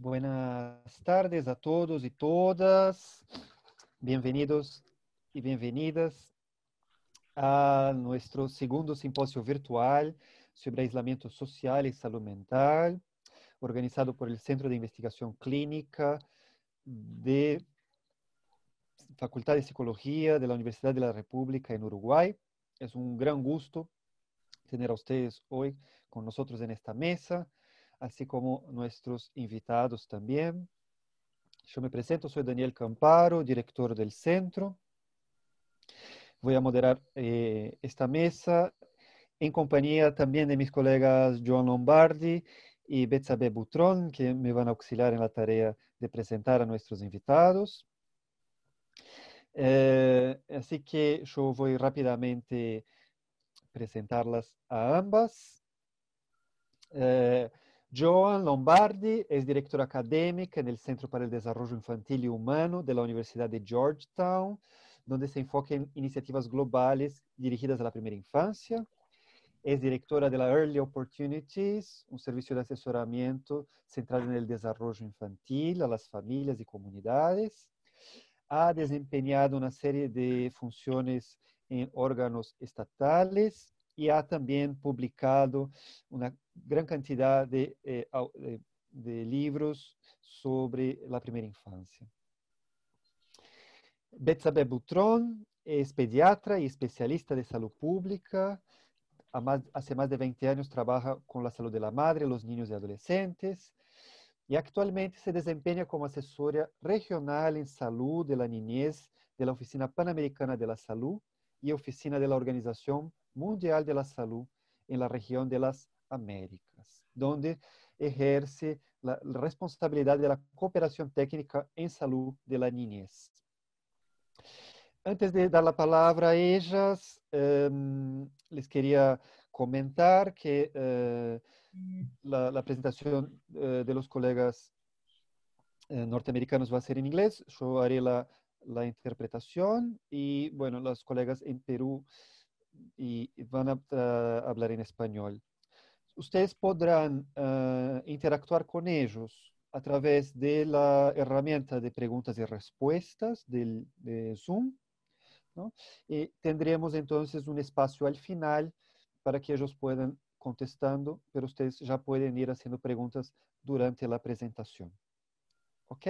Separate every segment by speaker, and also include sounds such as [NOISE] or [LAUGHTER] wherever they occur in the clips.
Speaker 1: Buenas tardes a todos y todas. Bienvenidos y bienvenidas a nuestro segundo simposio virtual sobre aislamiento social y salud mental, organizado por el Centro de Investigación Clínica de Facultad de Psicología de la Universidad de la República en Uruguay. Es un gran gusto tener a ustedes hoy con nosotros en esta mesa así como nuestros invitados también. Yo me presento, soy Daniel Camparo, director del centro. Voy a moderar eh, esta mesa en compañía también de mis colegas Joan Lombardi y Betsabe Butrón, que me van a auxiliar en la tarea de presentar a nuestros invitados. Eh, así que yo voy rápidamente presentarlas a ambas. Eh, Joan Lombardi es directora académica en el Centro para el Desarrollo Infantil y Humano de la Universidad de Georgetown, donde se enfoca en iniciativas globales dirigidas a la primera infancia. Es directora de la Early Opportunities, un servicio de asesoramiento centrado en el desarrollo infantil a las familias y comunidades. Ha desempeñado una serie de funciones en órganos estatales y ha también publicado una gran cantidad de, eh, de, libros sobre la primera infancia. Betsabe Butrón es pediatra y especialista de salud pública. hace más de 20 años trabaja con la salud de la madre, los niños y adolescentes y actualmente se desempeña como asesora regional en salud de la niñez de la Oficina Panamericana de la Salud y Oficina de la Organización Mundial de la Salud en la región de las Américas, donde ejerce la responsabilidad de la cooperación técnica en salud de la niñez. Antes de dar la palabra a ellas, em, les quería comentar que eh, la, presentación eh, de los colegas eh, norteamericanos va a ser en inglés. Yo haré la, la interpretación y, bueno, los colegas en Perú y van a hablar en español. Ustedes podrán uh, interactuar con ellos a través de la herramienta de preguntas y respuestas del, de Zoom. ¿no? Y tendremos entonces un espacio al final para que ellos puedan contestando, pero ustedes ya pueden ir haciendo preguntas durante la presentación. ¿Ok?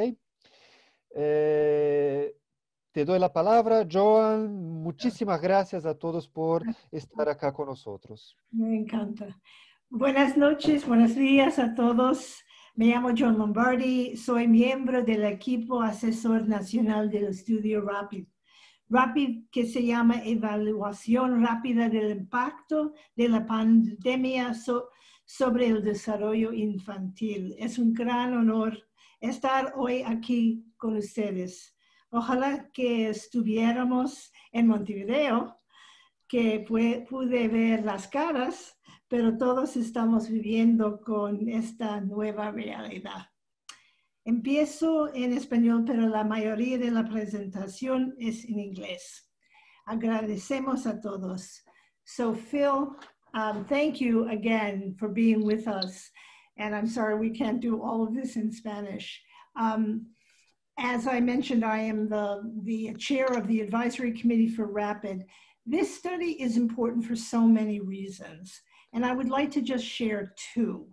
Speaker 1: Eh, te doy la palabra, Joan. Muchísimas gracias a todos por estar acá con nosotros.
Speaker 2: Me encanta. Buenas noches, buenos días a todos. Me llamo John Lombardi, soy miembro del equipo asesor nacional del estudio RAPID. RAPID que se llama Evaluación Rápida del Impacto de la Pandemia sobre el Desarrollo Infantil. Es un gran honor estar hoy aquí con ustedes. Ojalá que estuviéramos en Montevideo, que pude ver las caras, pero todos estamos viviendo con esta nueva realidad. Empiezo en español, pero la mayoría de la presentación es en inglés. Agradecemos a todos. So Phil, um, thank you again for being with us. And I'm sorry we can't do all of this in Spanish. Um, as I mentioned, I am the, the chair of the advisory committee for RAPID. This study is important for so many reasons, and I would like to just share two.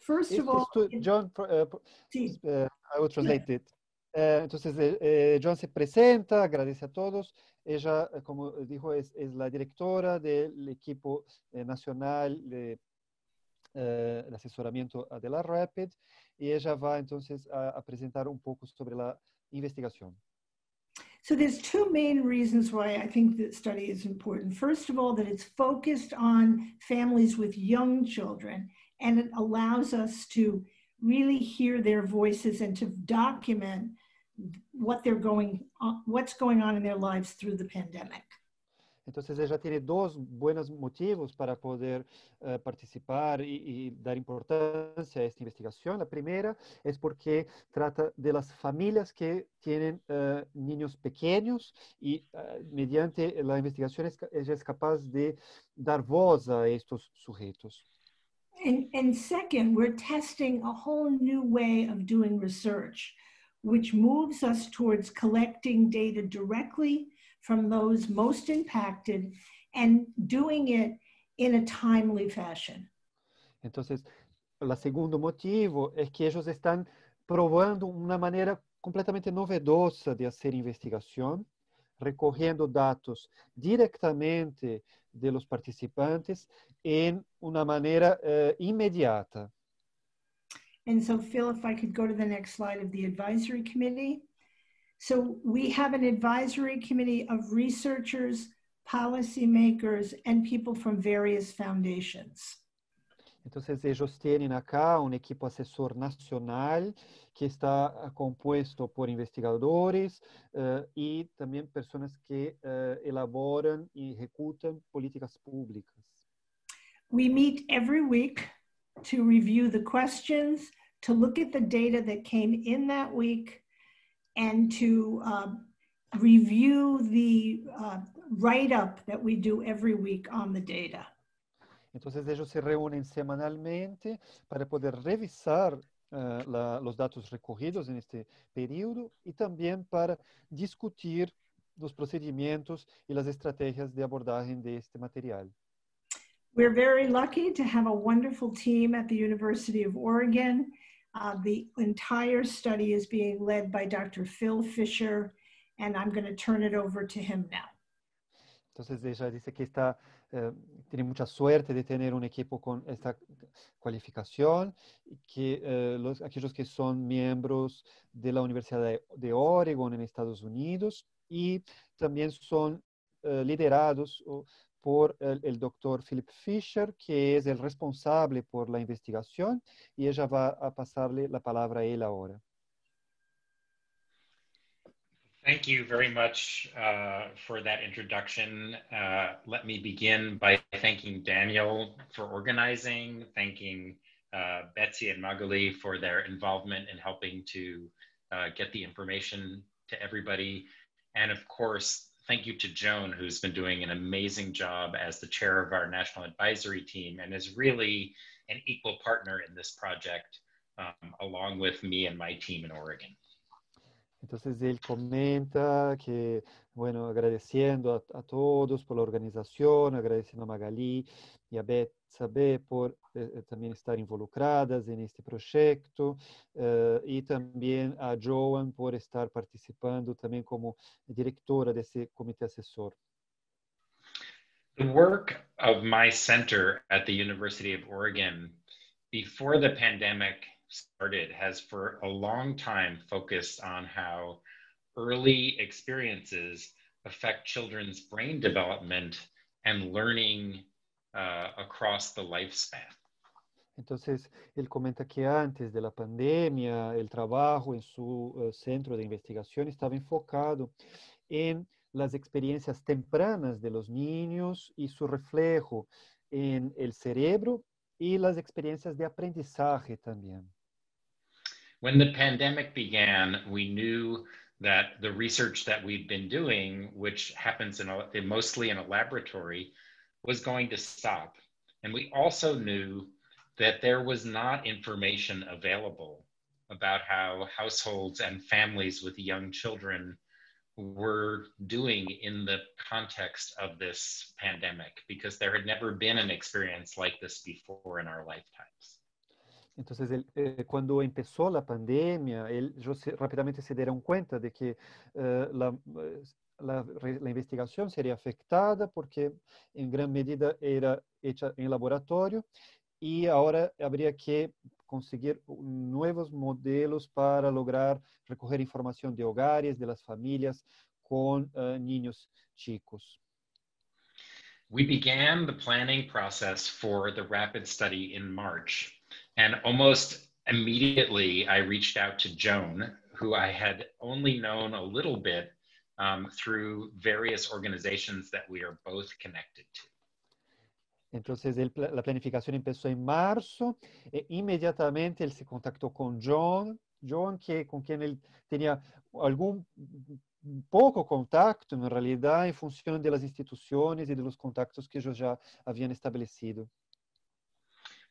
Speaker 2: First of all,
Speaker 1: John, uh, uh, I will translate it. Uh, entonces, eh, eh, John se presenta, agradece a todos. Ella, eh, como dijo, es, es la directora del equipo nacional de, de asesoramiento de la RAPID y ella va entonces a, ah, a presentar un um poco sobre la investigación.
Speaker 2: So there's two main reasons why I think this study is important. First of all, that it's focused on families with young children and it allows us to really hear their voices and to document what they're going on, what's going on in their lives through the pandemic.
Speaker 1: Entonces ella tiene dos buenos motivos para poder uh, participar y, y, dar importancia a esta investigación. La primera es porque trata de las familias que tienen uh, niños pequeños y uh, mediante la investigación es, ella es capaz de dar voz a estos sujetos.
Speaker 2: And, and second, we're testing a whole new way of doing research, which moves us towards collecting data directly from those most impacted and doing it in a timely fashion.
Speaker 1: Entonces, el segundo motivo es que ellos están probando una manera completamente novedosa de hacer investigación, recogiendo datos directamente de los participantes en una manera uh, inmediata.
Speaker 2: And so, Phil, if I could go to the next slide of the advisory committee. So, we have an advisory committee of researchers, policymakers, and people from various foundations.
Speaker 1: Entonces, ellos tienen acá un equipo asesor nacional que está compuesto por investigadores uh, y también personas que uh, elaboran y ejecutan políticas públicas.
Speaker 2: We meet every week to review the questions, to look at the data that came in that week, and to uh, review the uh, write up that we do every week on the data.
Speaker 1: Entonces ellos se reúnen semanalmente para poder revisar uh, la, los datos recogidos en este periodo y también para discutir los procedimientos y las estrategias de abordaje de este material.
Speaker 2: We're very lucky to have a wonderful team at the University of Oregon. Uh, the entire study is being led by Dr. Phil Fisher, and I'm going to turn it over to him now.
Speaker 1: Entonces ella dice que está, eh, tiene mucha suerte de tener un equipo con esta cualificación, que eh, los, aquellos que son miembros de la Universidad de, de Oregon en Estados Unidos y también son eh, liderados por el, el, doctor Philip Fisher, que es el responsable por la investigación, y ella va a pasarle la palabra a él ahora.
Speaker 3: Thank you very much uh, for that introduction. Uh, let me begin by thanking Daniel for organizing, thanking uh, Betsy and Magali for their involvement in helping to uh, get the information to everybody. And of course, thank you to Joan, who's been doing an amazing job as the chair of our national advisory team and is really an equal partner in this project, um, along with me and my team in Oregon.
Speaker 1: Entonces él comenta que, bueno, agradeciendo a, a, todos por la organización, agradeciendo a Magali y a Betsabe por eh, eh, también estar involucradas en este proyecto eh, y también a Joan por estar participando también como directora de ese comité asesor.
Speaker 3: The work of my center at the University of Oregon before the pandemic started has for a long time focused on how early experiences affect children's brain development and learning uh, across the lifespan.
Speaker 1: Entonces, él comenta que antes de la pandemia, el trabajo en su uh, centro de investigación estaba enfocado en las experiencias tempranas de los niños y su reflejo en el cerebro y las experiencias de aprendizaje también.
Speaker 3: when the pandemic began, we knew that the research that we'd been doing, which happens in, a, mostly in a laboratory, was going to stop. And we also knew that there was not information available about how households and families with young children were doing in the context of this pandemic because there had never been an experience like this before in our lifetimes.
Speaker 1: Entonces, él, eh, cuando empezó la pandemia, ellos rápidamente se dieron cuenta de que eh, la, eh, la, la, investigación sería afectada porque en gran medida era hecha en laboratorio y ahora habría que conseguir nuevos modelos para lograr recoger información de hogares, de las familias con uh, niños chicos.
Speaker 3: We began the planning process for the RAPID study in March. And almost immediately, I reached out to Joan, who I had only known a little bit um, through various organizations that we are both connected to.
Speaker 1: Entonces el, la planificación empezó en marzo e inmediatamente él se contactó con John, John que, con quien él tenía algún poco contacto en realidad en función de las instituciones y de los contactos que ellos ya habían establecido.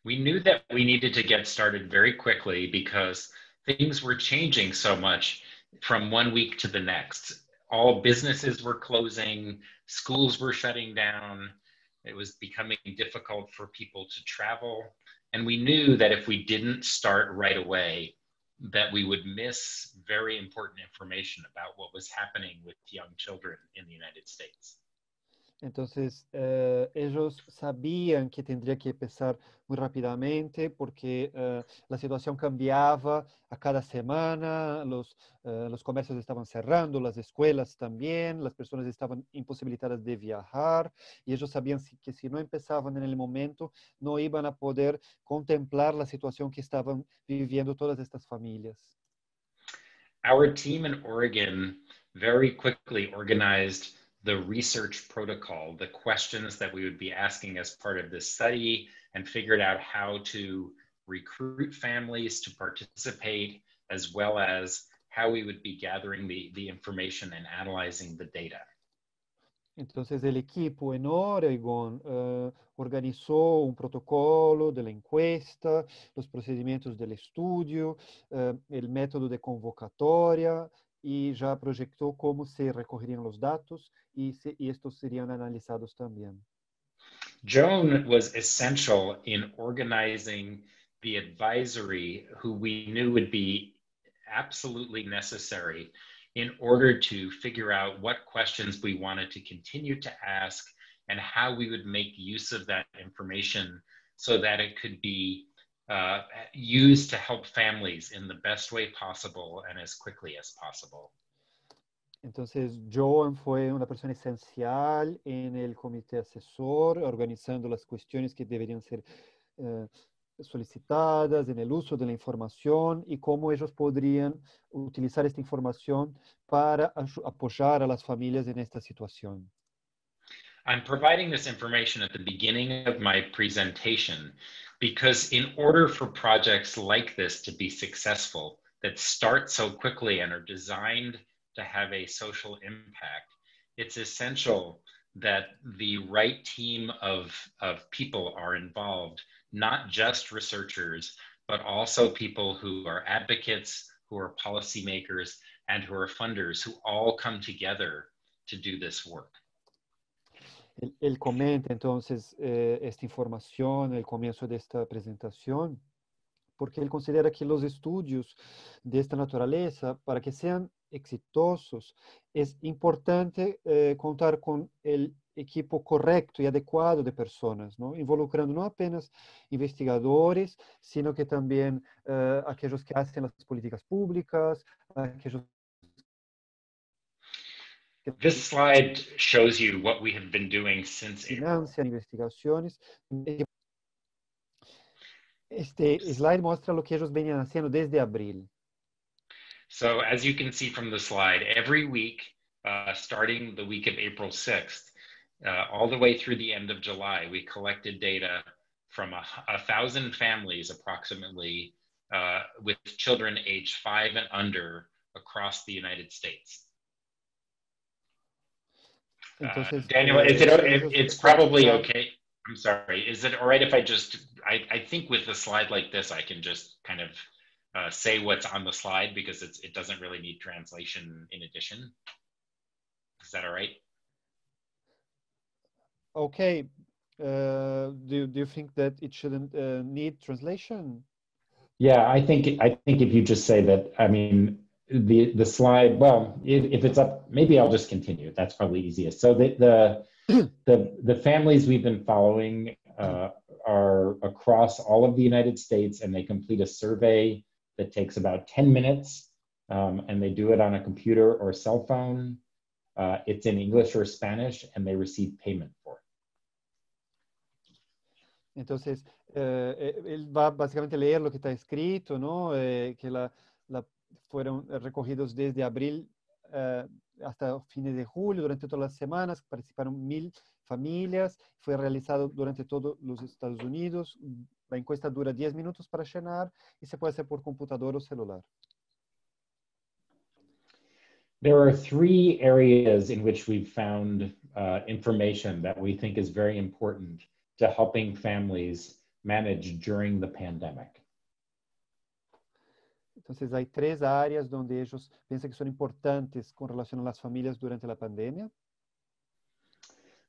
Speaker 3: we knew that we needed to get started very quickly because things were changing so much from one week to the next. All businesses were closing, schools were shutting down, it was becoming difficult for people to travel. And we knew that if we didn't start right away, that we would miss very important information about what was happening with young children in the United States.
Speaker 1: Entonces, eh, ellos sabían que tendría que empezar muy rápidamente porque eh, la situación cambiaba a cada semana, los, eh, los comercios estaban cerrando, las escuelas también, las personas estaban imposibilitadas de viajar y ellos sabían que si no empezaban en el momento, no iban a poder contemplar la situación que estaban viviendo todas estas familias.
Speaker 3: Our team in Oregon very quickly organized the research protocol, the questions that we would be asking as part of this study, and figured out how to recruit families to participate, as well as how we would be gathering the, the information and analyzing the data.
Speaker 1: Entonces el equipo en Oregon uh, organizó un protocolo de la encuesta, los procedimientos del estudio, uh, el método de convocatoria, y ya proyectó cómo se recogerían los datos y, se, y estos serían analizados también.
Speaker 3: Joan was essential in organizing the advisory who we knew would be absolutely necessary in order to figure out what questions we wanted to continue to ask and how we would make use of that information so that it could be uh, used to help families in the best way possible and as quickly as possible.
Speaker 1: Entonces, Joan fue una persona esencial en el comité asesor, organizando las cuestiones que deberían ser uh, solicitadas, en el uso de la información y cómo ellos podrían utilizar esta información para apoyar a las familias en esta situación.
Speaker 3: I'm providing this information at the beginning of my presentation because in order for projects like this to be successful that start so quickly and are designed to have a social impact it's essential that the right team of, of people are involved not just researchers but also people who are advocates who are policymakers and who are funders who all come together to do this work
Speaker 1: Él, comenta entonces eh, esta información el comienzo de esta presentación, porque él considera que los estudios de esta naturaleza, para que sean exitosos, es importante eh, contar con el equipo correcto y adecuado de personas, ¿no? involucrando no apenas investigadores, sino que también uh, aquellos que hacen las políticas públicas, aquellos
Speaker 3: This slide shows you what we have been doing since
Speaker 1: Financia, investigaciones. Este slide muestra lo que ellos venían haciendo desde abril.
Speaker 3: So as you can see from the slide, every week, uh, starting the week of April 6th, uh, all the way through the end of July, we collected data from a, a thousand families approximately uh, with children aged five and under across the United States. Entonces, uh, Daniel, is it, it, it's probably okay. I'm sorry. Is it all right if I just, I, I think with a slide like this, I can just kind of uh, say what's on the slide because it's, it doesn't really need translation in addition. Is that all right?
Speaker 1: Okay. Uh, do, do you think that it shouldn't uh, need translation?
Speaker 4: Yeah, I think I think if you just say that, I mean, the the slide well if, if it's up maybe i'll just continue. That's probably easiest. So the the [CLEARS THROAT] the, the families we've been following uh, are across all of the united states and they complete a survey that takes about 10 minutes um, and they do it on a computer or cell phone. Uh, it's in english or spanish and they receive payment for it.
Speaker 1: Entonces, eh, él va básicamente a leer lo que está escrito, ¿no? Eh, que la, la fueron recogidos desde abril uh, hasta fines de julio, durante todas las semanas, participaron mil familias, fue realizado durante todos los Estados Unidos, la encuesta dura 10 minutos para llenar y se puede hacer por computador o celular.
Speaker 4: There are three areas in which we've found uh, information that we think is very important to helping families
Speaker 5: manage during the pandemic.
Speaker 1: Entonces hay tres áreas donde ellos piensan que son importantes con relación a las familias durante la pandemia.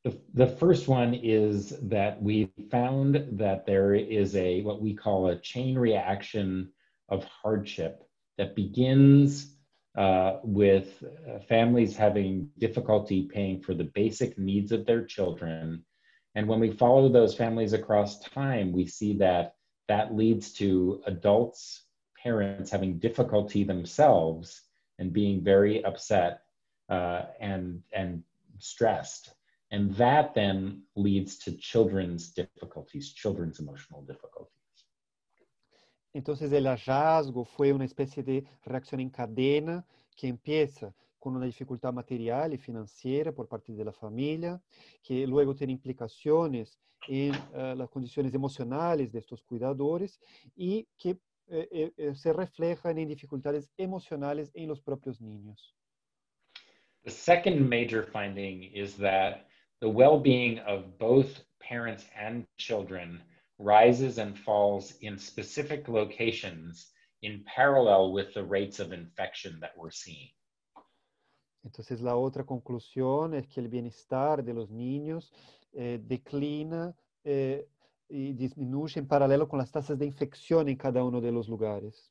Speaker 5: The, the first one is that we found that there is a what we call a chain reaction of hardship that begins uh, with uh, families having difficulty paying for the basic needs of their children. And when we follow those families across time, we see that that leads to adults, parents having difficulty themselves and being very upset uh, and, and stressed. And that then leads to children's difficulties, children's emotional difficulties.
Speaker 1: Entonces el hallazgo fue una especie de reacción en cadena que empieza con una dificultad material y financiera por parte de la familia, que luego tiene implicaciones en uh, las condiciones emocionales de estos cuidadores y que eh, eh, se reflejan en dificultades emocionales en los propios niños.
Speaker 3: The second major finding is that the well-being of both parents and children rises and falls in specific locations in parallel with the rates of infection that we're seeing.
Speaker 1: Entonces la otra conclusión es que el bienestar de los niños eh, declina eh, y disminuye en paralelo con las tasas de infección en cada uno de los lugares.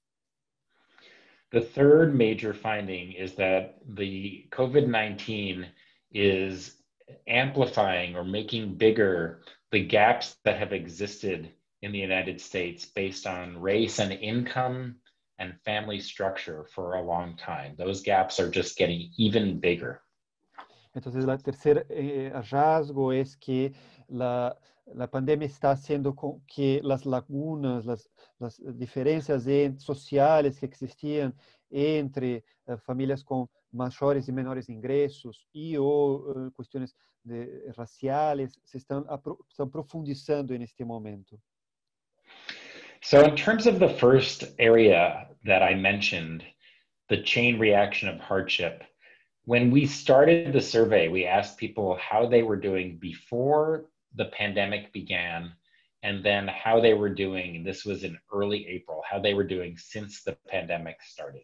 Speaker 3: The third major finding is that the COVID-19 is amplifying or making bigger the gaps that have existed in the United States based on race and income and family structure for a long time. Those gaps are just getting even bigger.
Speaker 1: Entonces, el tercer eh, hallazgo es que la, la pandemia está haciendo con que las lagunas, las, las diferencias en, sociales que existían entre uh, familias con menores uh, de, raciales se profundizando momento.
Speaker 3: So, in terms of the first area that I mentioned, the chain reaction of hardship, when we started the survey, we asked people how they were doing before the pandemic began and then how they were doing, this was in early April, how they were doing since the pandemic started.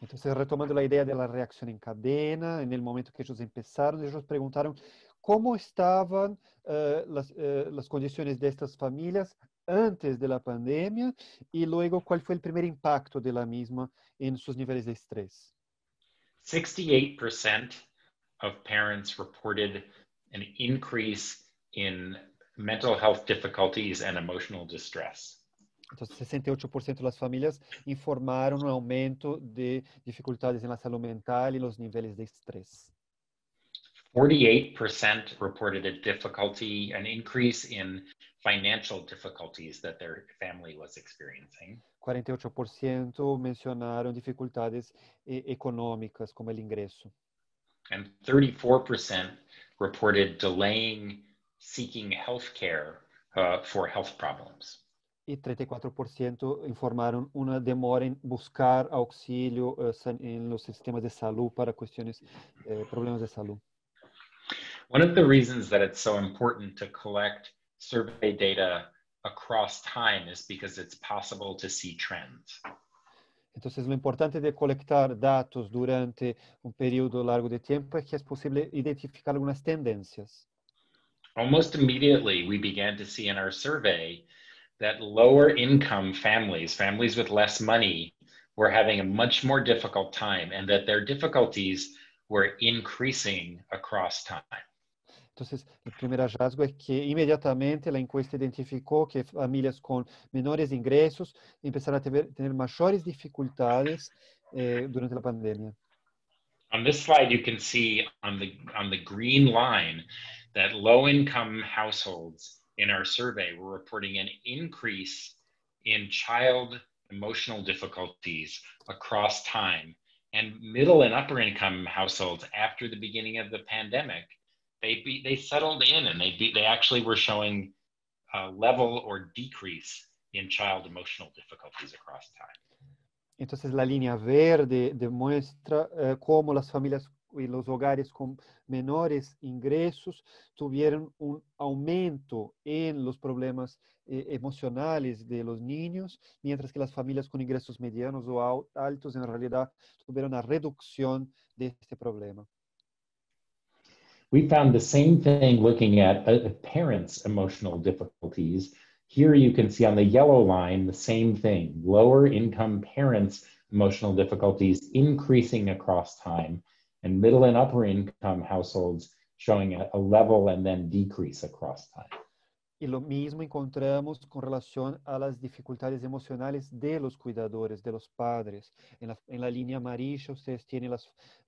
Speaker 1: Entonces, retomando la idea de la reacción en cadena, en el momento que ellos empezaron, ellos preguntaron cómo estaban uh, las, uh, las condiciones de estas familias antes de la pandemia y luego cuál fue el primer impacto de la misma en sus niveles de estrés.
Speaker 3: 68% of parents reported an increase in mental health difficulties and emotional distress.
Speaker 1: Entonces, 68% de las familias informaron un aumento de dificultades en la salud mental y los niveles de estrés.
Speaker 3: 48% reported a difficulty, an increase in financial difficulties that their family was experiencing.
Speaker 1: 48% mencionaron dificultades eh, económicas como el ingreso.
Speaker 3: And 34% reported delaying seeking health care uh, for health problems.
Speaker 1: Y 34% informaron una demora en buscar auxilio uh, en los sistemas de salud para cuestiones, eh, problemas de salud.
Speaker 3: One of the reasons that it's so important to collect survey data across time is because it's possible to see trends.
Speaker 1: Entonces, lo importante de colectar datos durante un periodo largo de tiempo es que es posible identificar algunas tendencias.
Speaker 3: Almost immediately, we began to see in our survey that lower income families, families with less money, were having a much more difficult time and that their difficulties were increasing across time.
Speaker 1: Entonces, el primer hallazgo es que inmediatamente la encuesta identificó que familias con menores ingresos empezaron a tener, tener mayores dificultades eh, durante la pandemia.
Speaker 3: On this slide, you can see on the, on the green line that low income households in our survey were reporting an increase in child emotional difficulties across time. And middle and upper income households after the beginning of the pandemic they be, they settled in and they be, they actually were showing a level or decrease in child emotional difficulties across time.
Speaker 1: Entonces la línea verde demuestra eh, cómo las familias y los hogares con menores ingresos tuvieron un aumento en los problemas eh, emocionales de los niños, mientras que las familias con ingresos medianos o altos en realidad tuvieron una reducción de este problema.
Speaker 3: We found the same thing looking at uh, parents' emotional difficulties. Here you can see on the yellow line the same thing, lower income parents' emotional difficulties increasing across time, and middle and upper income households showing a, level and then decrease across time.
Speaker 1: Y lo mismo encontramos con relación a las dificultades emocionales de los cuidadores, de los padres. En la, la línea amarilla ustedes tienen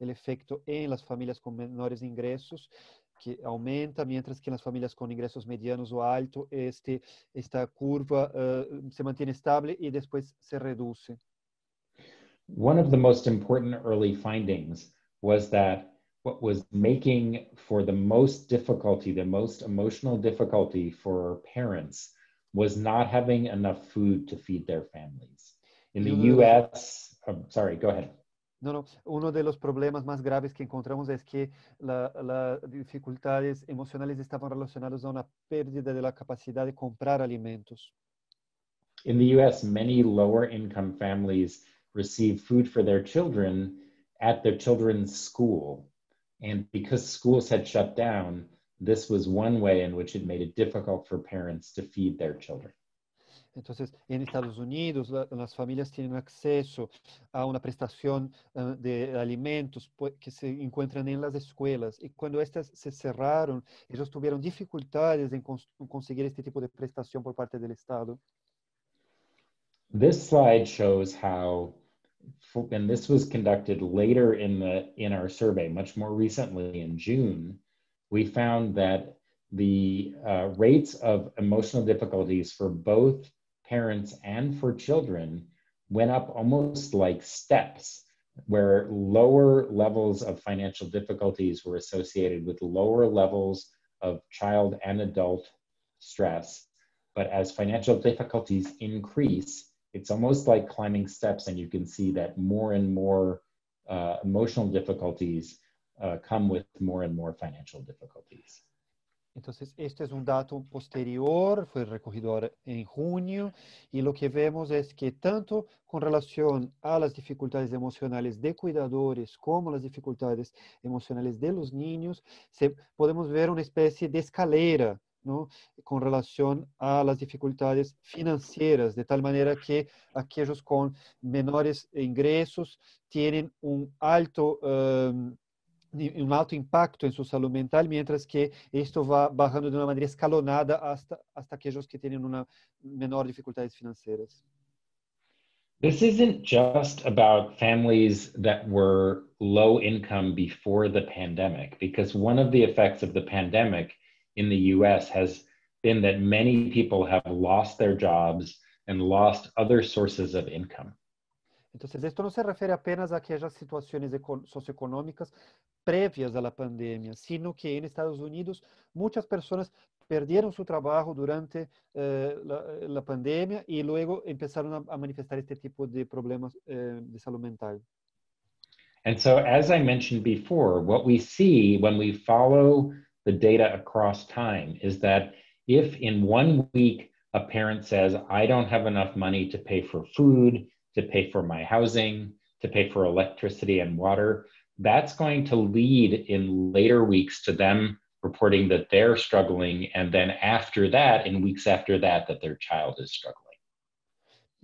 Speaker 1: el efecto en las familias con menores ingresos, que aumenta, mientras que en las familias con ingresos medianos o altos, este, esta curva uh, se mantiene estable y después se reduce.
Speaker 3: One of the most important early findings was that what was making for the most difficulty, the most emotional difficulty for parents was not having enough food to feed their families. In the US, oh, sorry, go ahead.
Speaker 1: No, no, uno de los problemas más graves que encontramos es que las la dificultades emocionales estaban relacionadas a una pérdida de la capacidad de comprar alimentos.
Speaker 3: In the US, many lower income families receive food for their children at their children's school. And because schools had shut down, this was one way in which it made it difficult for parents to feed their children.
Speaker 1: Entonces, en Estados Unidos, la, las familias tienen acceso a una prestación uh, de alimentos que se encuentran en las escuelas. Y cuando estas se cerraron, ellos tuvieron dificultades en cons conseguir este tipo de prestación por parte del Estado.
Speaker 3: This slide shows how and this was conducted later in the in our survey, much more recently in June, we found that the uh, rates of emotional difficulties for both parents and for children went up almost like steps, where lower levels of financial difficulties were associated with lower levels of child and adult stress. But as financial difficulties increase, it's almost like climbing steps, and you can see that more and more uh, emotional difficulties uh, come with more and more financial difficulties.
Speaker 1: Entonces, este es un dato posterior, fue recogido en junio, y lo que vemos es que tanto con relación a las dificultades emocionales de cuidadores como las dificultades emocionales de los niños, se, podemos ver una especie de escalera ¿no? con relación a las dificultades financieras, de tal manera que aquellos con menores ingresos tienen un alto, um, un um alto impacto en su salud mental, mientras que esto va bajando de una manera escalonada hasta, hasta aquellos que tienen una menor dificultades financieras.
Speaker 3: This isn't just about families that were low income before the pandemic, because one of the effects of the pandemic in the US has been that many people have lost their jobs and lost other sources of income.
Speaker 1: Entonces, esto no se refiere apenas a aquellas situaciones socioeconómicas previas a la pandemia, sino que en Estados Unidos muchas personas perdieron su trabajo durante eh, la, la, pandemia y luego empezaron a, a, manifestar este tipo de problemas eh, de salud mental.
Speaker 3: And so, as I mentioned before, what we see when we follow the data across time is that if in one week a parent says, I don't have enough money to pay for food, to pay for my housing, to pay for electricity and water, that's going to lead in later weeks to them reporting that they're struggling. And then after that, in weeks after that, that their child is struggling.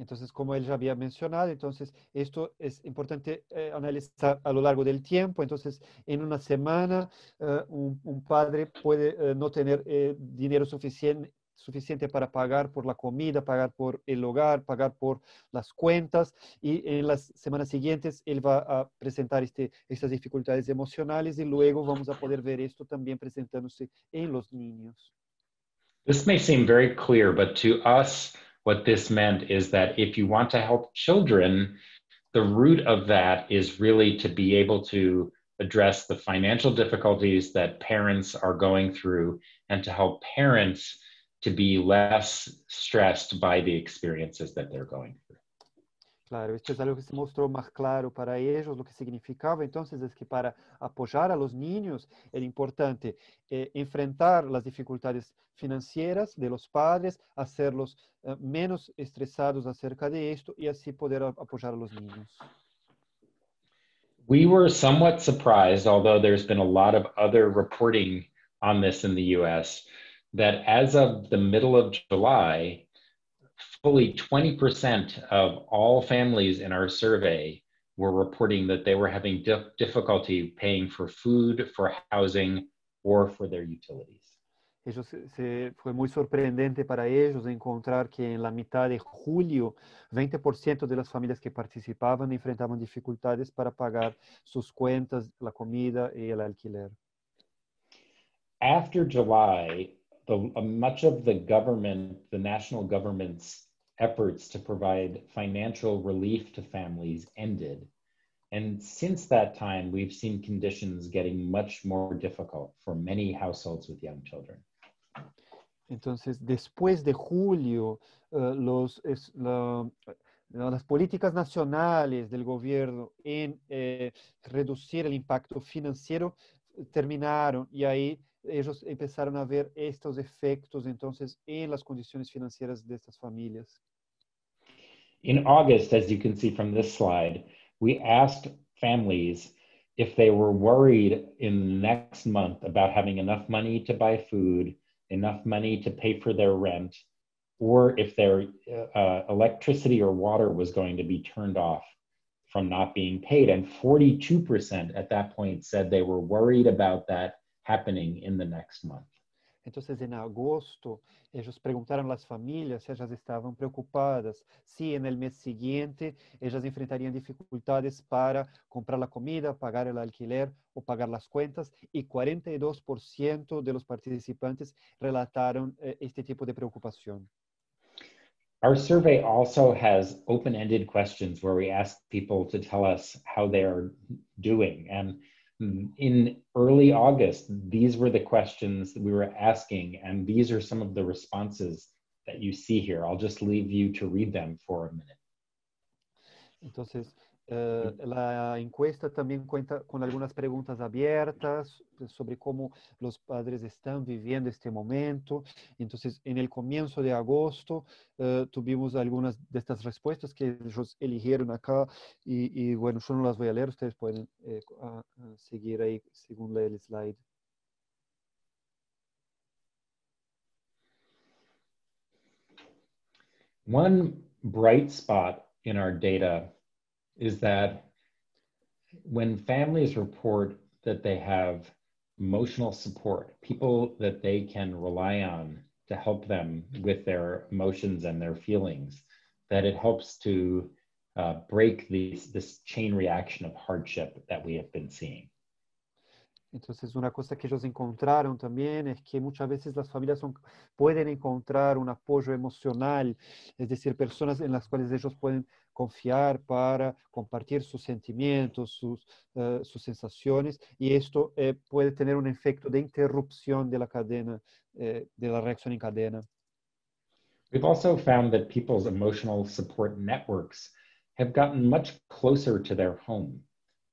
Speaker 1: Entonces, como él ya había mencionado, entonces esto es importante eh, analizar a lo largo del tiempo. Entonces, en una semana, uh, un, un, padre puede uh, no tener eh, dinero suficiente, suficiente para pagar por la comida, pagar por el hogar, pagar por las cuentas y en las semanas siguientes él va a presentar este, estas dificultades emocionales y luego vamos a poder ver esto también presentándose en los niños.
Speaker 3: This may seem very clear, but to us, what this meant is that if you want to help children, the root of that is really to be able to address the financial difficulties that parents are going through and to help parents to be less stressed by the experiences that they're going through.
Speaker 1: Claro, esto es algo que se mostró más claro para ellos, lo que significaba entonces es que para apoyar a los niños era importante eh, enfrentar las dificultades financieras de los padres, hacerlos eh, menos estresados acerca de esto y así poder apoyar a los niños.
Speaker 3: We were somewhat surprised, although there's been a lot of other reporting on this in the US, that as of the middle of July, fully 20% of all families in our survey were reporting that they were having difficulty paying for food, for housing, or for their utilities.
Speaker 1: Ellos, se, fue muy sorprendente para ellos encontrar que en la mitad de julio 20% de las familias que participaban enfrentaban dificultades para pagar sus cuentas, la comida y el alquiler.
Speaker 3: After July, the, uh, much of the government, the national government's efforts to provide financial relief to families ended. And since that time, we've seen conditions getting much more difficult for many households with young children.
Speaker 1: Entonces, después de julio, uh, los, es, la, las políticas nacionales del gobierno en eh, reducir el impacto financiero terminaron y ahí ellos empezaron a ver estos efectos entonces en las condiciones financieras de estas familias.
Speaker 3: In August, as you can see from this slide, we asked families if they were worried in the next month about having enough money to buy food, enough money to pay for their rent, or if their uh, electricity or water was going to be turned off from not being paid. And 42% at that point said they were worried about that happening in the next month.
Speaker 1: Entonces, en agosto, ellos preguntaron a las familias si ellas estaban preocupadas, si en el mes siguiente ellas enfrentarían dificultades para comprar la comida, pagar el alquiler o pagar las cuentas, y 42% de los participantes relataron eh, este tipo de preocupación.
Speaker 3: Our survey also has open-ended questions where we ask people to tell us how they are doing. And in early August, these were the questions that we were asking, and these are some of the responses that you see here. I'll just leave you to read them for a minute.
Speaker 1: Entonces, Uh, la encuesta también cuenta con algunas preguntas abiertas sobre cómo los padres están viviendo este momento. Entonces, en el comienzo de agosto uh, tuvimos algunas de estas respuestas que ellos eligieron acá y, y, bueno, yo no las voy a leer, ustedes pueden eh, a, a seguir ahí según el slide.
Speaker 3: One bright spot in our data is that when families report that they have emotional support, people that they can rely on to help them with their emotions and their feelings, that it helps to uh, break these, this chain reaction of hardship that we have been seeing.
Speaker 1: Entonces, una cosa que ellos encontraron también es que muchas veces las familias son, pueden encontrar un apoyo emocional, es decir, personas en las cuales ellos pueden confiar para compartir sus sentimientos, sus, uh, sus sensaciones, y esto eh, puede tener un efecto de interrupción de la cadena, eh, de la reacción en cadena.
Speaker 3: We've also found that people's emotional support networks have gotten much closer to their home.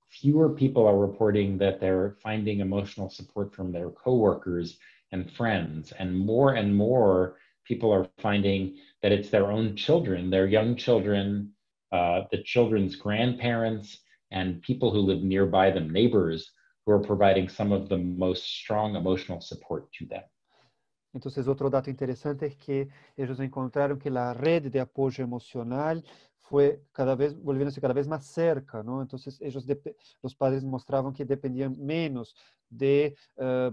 Speaker 3: Fewer people are reporting that they're finding emotional support from their coworkers and friends, and more and more people are finding that it's their own children, their young children, uh, the children's grandparents, and people who live nearby them, neighbors, who are providing some of the most strong emotional support to them.
Speaker 1: Entonces, otro dato interesante es que ellos encontraron que la red de apoyo emocional fue cada vez, volviéndose cada vez más cerca, ¿no? Entonces ellos, los padres mostraban que dependían menos de uh,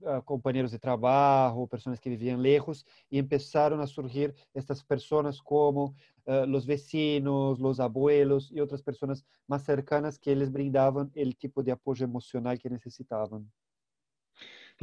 Speaker 1: de trabajo, personas que vivían lejos, y empezaron a surgir estas personas como uh, los vecinos, los abuelos y otras personas más cercanas que les brindaban el tipo de apoyo emocional que necesitaban.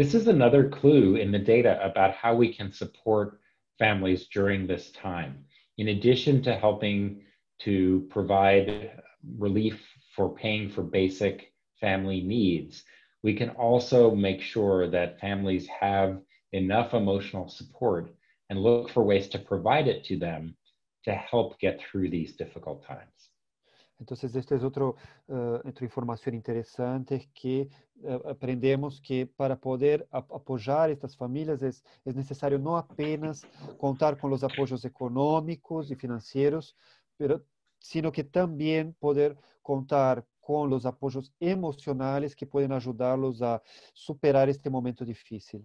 Speaker 3: This is another clue in the data about how we can support families during this time. in addition to helping to provide relief for paying for basic family needs, we can also make sure that families have enough emotional support and look for ways to provide it to them to help get through these difficult times.
Speaker 1: Entonces, esta es otro, uh, otra información interesante que uh, aprendemos que para poder ap apoyar estas famílias es, es necesario no apenas contar con los apoyos económicos y financieros, pero, sino que también poder contar con los apoyos emocionales que pueden ayudarlos a superar este momento difícil.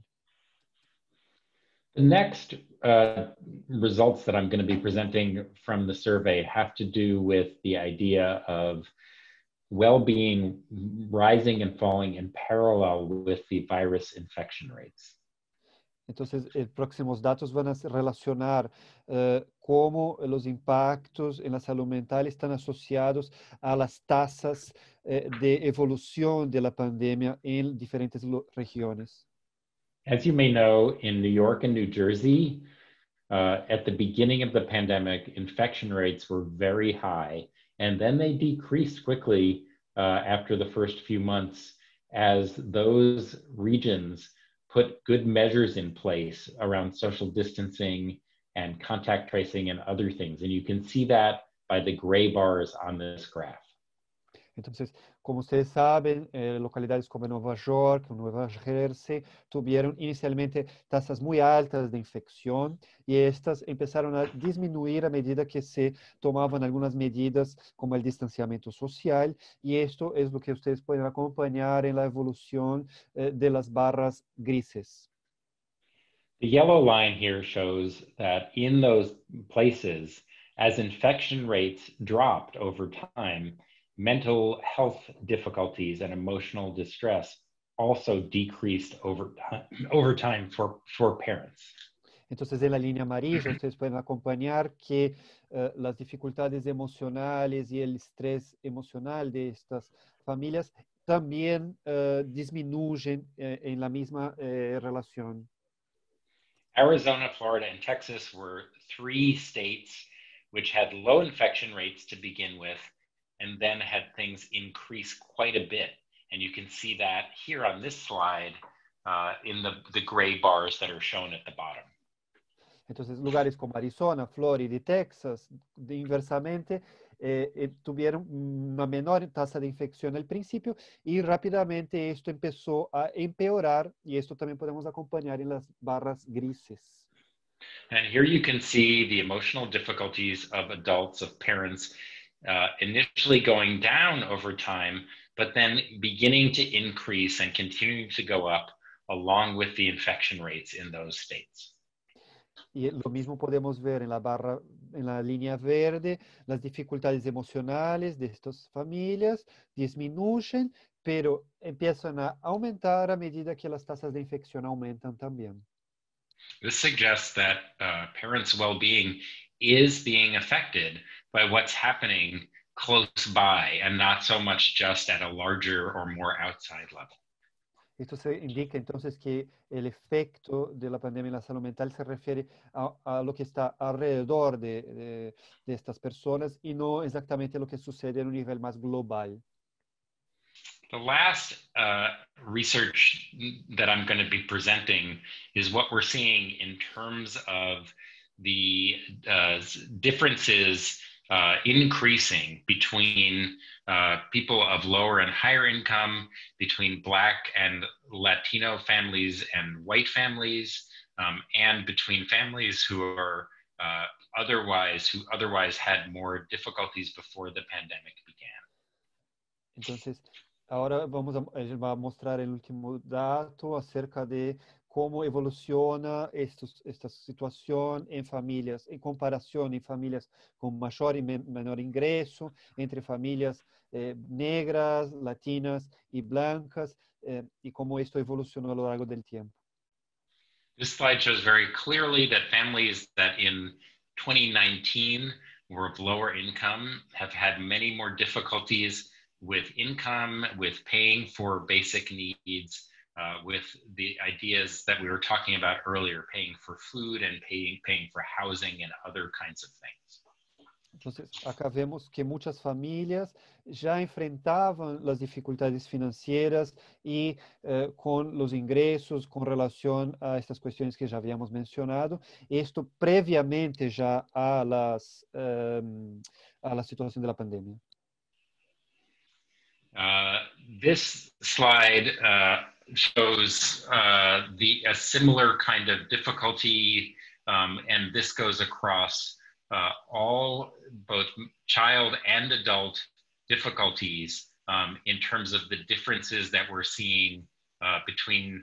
Speaker 3: The next uh, results that I'm going to be presenting from the survey have to do with the idea of well-being rising and falling in parallel with the virus infection rates.
Speaker 1: Entonces, los próximos datos van a relacionar uh, cómo los impactos en la salud mental están asociados a las tasas uh, de evolución de la pandemia en diferentes regiones.
Speaker 3: As you may know, in New York and New Jersey, uh, at the beginning of the pandemic, infection rates were very high, and then they decreased quickly uh, after the first few months as those regions put good measures in place around social distancing and contact tracing and other things. And you can see that by the gray bars on this graph.
Speaker 1: Entonces, Como vocês sabem, eh, localidades como Nova York, Nova Jersey, tiveram inicialmente taxas muito altas de infecção e estas começaram a diminuir à medida que se tomavam algumas medidas, como o distanciamento social, e isto é o que vocês podem acompanhar na evolução eh, das barras grises.
Speaker 3: The yellow line here shows that in those places, as infection rates dropped over time, mental health difficulties and emotional distress also decreased over time, [CLEARS THROAT] over time for, for parents.
Speaker 1: Entonces, en la línea amarilla, ustedes pueden acompañar que uh, las dificultades emocionales y el estrés emocional de estas familias también uh, disminuyen uh, en la misma relación.
Speaker 6: Arizona, Florida, and Texas were three states which had low infection rates to begin with and then had things increase quite a bit. And you can see that here on this slide uh, in the, the gray bars that are shown at the bottom.
Speaker 1: Entonces, lugares como Arizona, Florida y Texas, de inversamente, eh, eh, tuvieron una menor tasa de infección al principio y rápidamente esto empezó a empeorar y esto también podemos acompañar en las barras grises.
Speaker 6: And here you can see the emotional difficulties of adults, of parents uh, initially going down over time, but then beginning to increase and continuing to go up along with the infection rates in those states.
Speaker 1: Y lo mismo podemos ver en la barra, en la línea verde, las dificultades emocionales de estas familias disminuyen, pero empiezan a aumentar a medida que las tasas de infección aumentan también.
Speaker 6: This suggests that uh, parents' well-being is being affected by what's happening close by and not so much just at a larger or more outside level.
Speaker 1: Esto se indica entonces que el efecto de la pandemia en la salud mental se refiere a, a lo que está alrededor de, de, de, estas personas y no exactamente lo que sucede en un nivel más global.
Speaker 6: The last uh, research that I'm going to be presenting is what we're seeing in terms of the uh, differences uh, increasing between uh, people of lower and higher income, between Black and Latino families and white families, um, and between families who are uh, otherwise who otherwise had more difficulties before the pandemic began.
Speaker 1: Entonces, ahora vamos a, va a mostrar el último dato acerca de cómo evoluciona estos, esta situación en familias, familias menor entre familias eh, negras, latinas eh, cómo.
Speaker 6: This slide shows very clearly that families that in 2019 were of lower income have had many more difficulties with income, with paying for basic needs, uh, with the ideas that we were talking about earlier, paying for food and paying, paying for housing and other kinds of things.
Speaker 1: Entonces, acá vemos que muchas familias ya enfrentaban las dificultades financieras y eh, con los ingresos con relación a estas cuestiones que ya habíamos mencionado, esto previamente ya a, las, um, a la situación de la pandemia.
Speaker 3: Uh, this slide uh, shows uh, the a similar kind of difficulty, um, and this goes across uh, all both child and adult difficulties um, in terms of the differences that we're seeing uh, between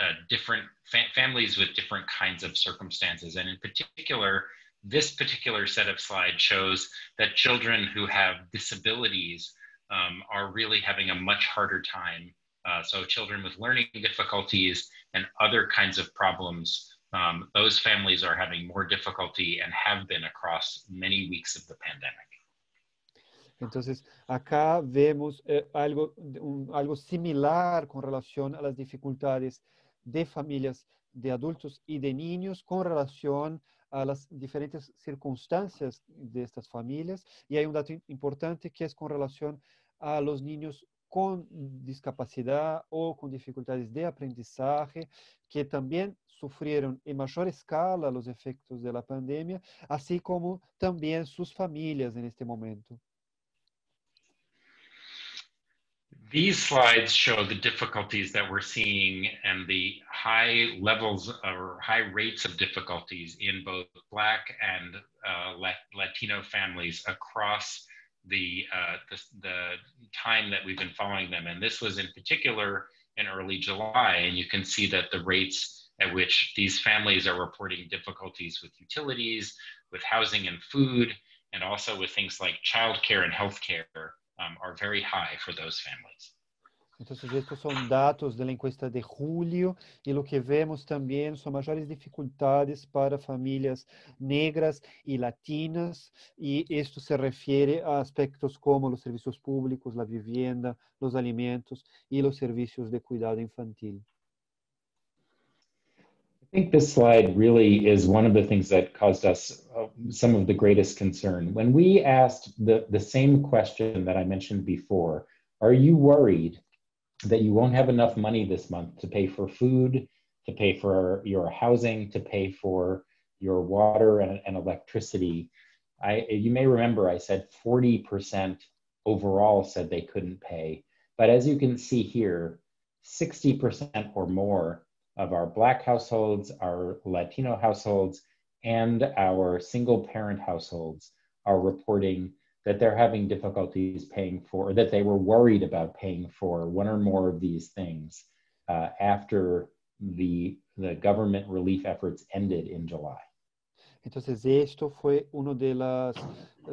Speaker 3: uh, different fa families with different kinds of circumstances. And in particular, this particular set of slides shows that children who have disabilities um, are really having a much harder time. Uh, so children with learning difficulties and other kinds of problems um, those families are having more difficulty and have been across many weeks of the pandemic.
Speaker 1: Entonces, acá vemos eh, algo, un, algo similar con relación a las dificultades de familias de adultos y de niños con relación a las diferentes circunstancias de estas familias. Y hay un dato importante que es con relación a los niños con discapacidad o con dificultades de aprendizaje, que también sufrieron en mayor escala los efectos de la pandemia, así como también sus familias en este momento.
Speaker 3: These slides show the difficulties that we're seeing and the high levels or high rates of difficulties in both Black and uh, Latino families across the, uh, the, the time that we've been following them. And this was in particular in early July. And you can see that the rates at which these families are reporting difficulties with utilities, with housing and food, and also with things like childcare and healthcare um, are very high for those families.
Speaker 1: Entonces, estos son datos de la encuesta de julio y lo que vemos también son mayores dificultades para familias negras y latinas y esto se refiere a aspectos como los servicios públicos, la vivienda, los alimentos y los servicios de cuidado infantil.
Speaker 7: I think this slide really is one of the things that caused us uh, some of the greatest concern. When we asked the, the same question that I mentioned before, are you worried that you won't have enough money this month to pay for food, to pay for your housing, to pay for your water and, and electricity? I, you may remember I said 40% overall said they couldn't pay. But as you can see here, 60% or more of our Black households, our Latino households, and our single parent households are reporting that they're having difficulties paying for, or that they were worried about paying for one or more of these things uh, after the, the government relief efforts ended in July.
Speaker 1: Entonces, esto fue uno de los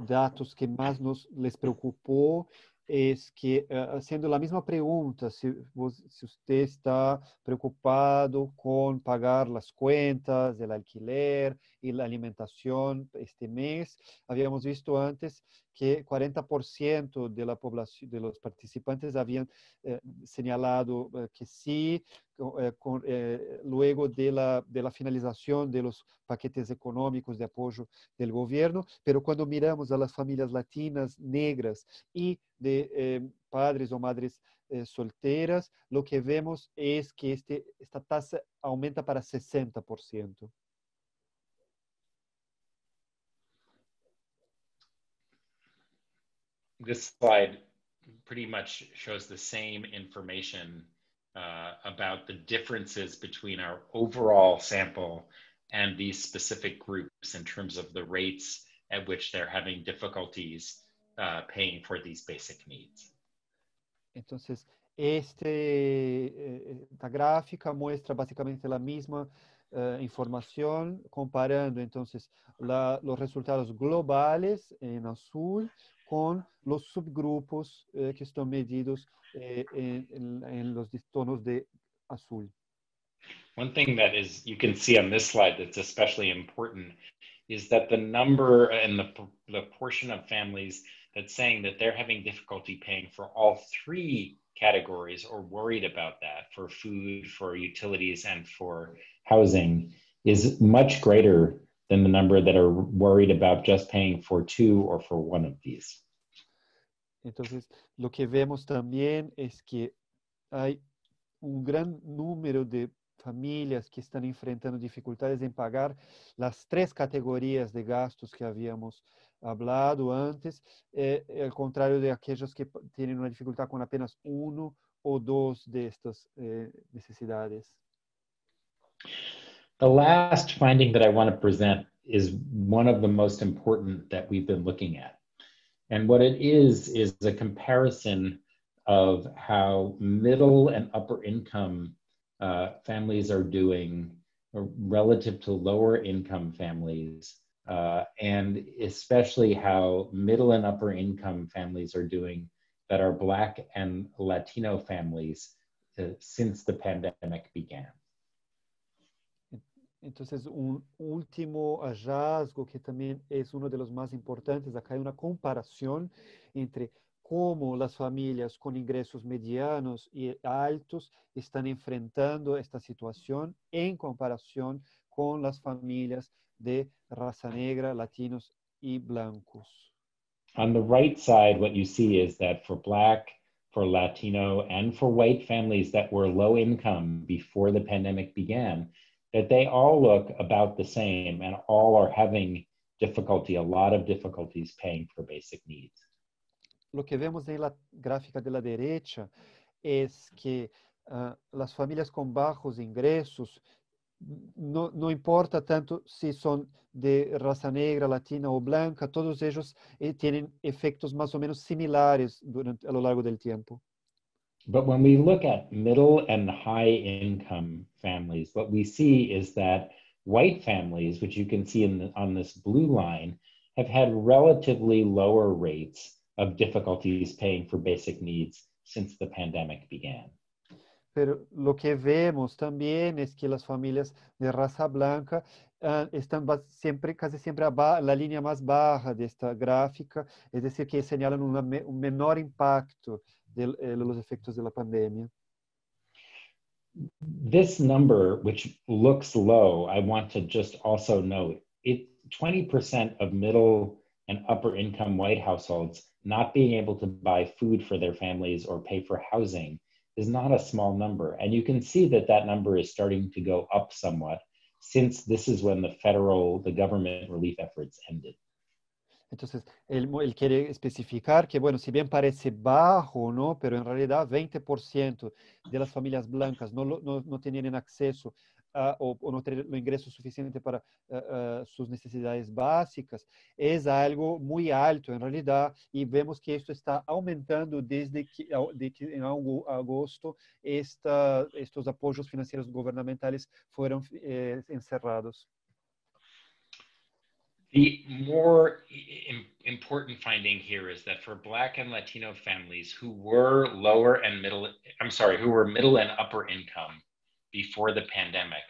Speaker 1: datos que más nos les preocupó es que, uh, haciendo la misma pregunta, si, vos, si, usted está preocupado con pagar las cuentas, el alquiler y la alimentación este mes, habíamos visto antes que 40% de la población, de los participantes habían eh, señalado eh, que sí, eh, luego de la, de la finalización de los paquetes económicos de apoyo del gobierno, pero cuando miramos a las familias latinas, negras y de padres o madres solteras, lo que vemos es que este, esta tasa aumenta para 60%.
Speaker 3: This slide pretty much shows the same information uh, about the differences between our overall sample and these specific groups in terms of the rates at which they're having difficulties uh, paying for these basic needs.
Speaker 1: Entonces, este, esta gráfica muestra básicamente la misma uh, información comparando entonces la, los resultados globales en azul con los subgrupos eh, que están medidos eh, en, en, los tonos de azul.
Speaker 3: One thing that is you can see on this slide that's especially important is that the number and the, the portion of families that's saying that they're having difficulty paying for all three categories or worried about that for food, for utilities, and for
Speaker 7: housing is much greater
Speaker 3: than the number that are worried about just paying for two or for one of these.
Speaker 1: Entonces, lo que vemos también es que hay un gran número de familias que están enfrentando dificultades en pagar las tres categorías de gastos que habíamos hablado antes, eh, al contrario de aquellos que tienen una dificultad con apenas uno o dos de estas eh, necesidades.
Speaker 3: The last finding that I want to present is one of the most important that we've been looking at. And what it is, is a comparison of how middle and upper income uh, families are doing relative to lower income families, uh, and especially how middle and upper income families are doing that are Black and Latino families uh, since the pandemic began.
Speaker 1: Entonces, un último hallazgo que también es uno de los más importantes, acá hay una comparación entre cómo las familias con ingresos medianos y altos están enfrentando esta situación en comparación con las familias de raza negra, latinos y blancos.
Speaker 3: On the right side, what you see is that for Black, for Latino, and for white families that were low income before the pandemic began, that they all look about the same and all are having difficulty, a lot of difficulties paying for basic needs.
Speaker 1: Lo que vemos en la gráfica de la derecha es que uh, las familias con bajos ingresos, no, importa tanto si son de raza negra, latina o blanca, todos ellos eh, tienen efectos más o menos similares durante, a lo tiempo.
Speaker 3: But when we look at middle and high income families, what we see is that white families, which you can see the, on this blue line, have had relatively lower rates of difficulties paying for basic needs since the pandemic began.
Speaker 1: Pero lo que vemos también es que las familias de raza blanca uh, están siempre, casi siempre a la línea más baja de esta gráfica, es decir, que señalan una, un menor impacto de eh, los efectos de la pandemia.
Speaker 3: This number, which looks low, I want to just also note, it 20% of middle and upper income white households not being able to buy food for their families or pay for housing is not a small number. And you can see that that number is starting to go up somewhat since this is when the federal, the government relief efforts ended.
Speaker 1: Entonces, él, él, quiere especificar que, bueno, si bien parece bajo, ¿no? Pero en realidad 20% de las familias blancas no, no, no tienen acceso a, o, o, no tienen suficientes para uh, uh, sus necesidades básicas, es algo muy alto en realidad y vemos que esto está aumentando desde que, de que en agosto esta, estos apoyos financieros gubernamentales fueron eh, encerrados.
Speaker 6: The more important finding here is that for Black and Latino families who were lower and middle, I'm sorry, who were middle and upper income before the pandemic,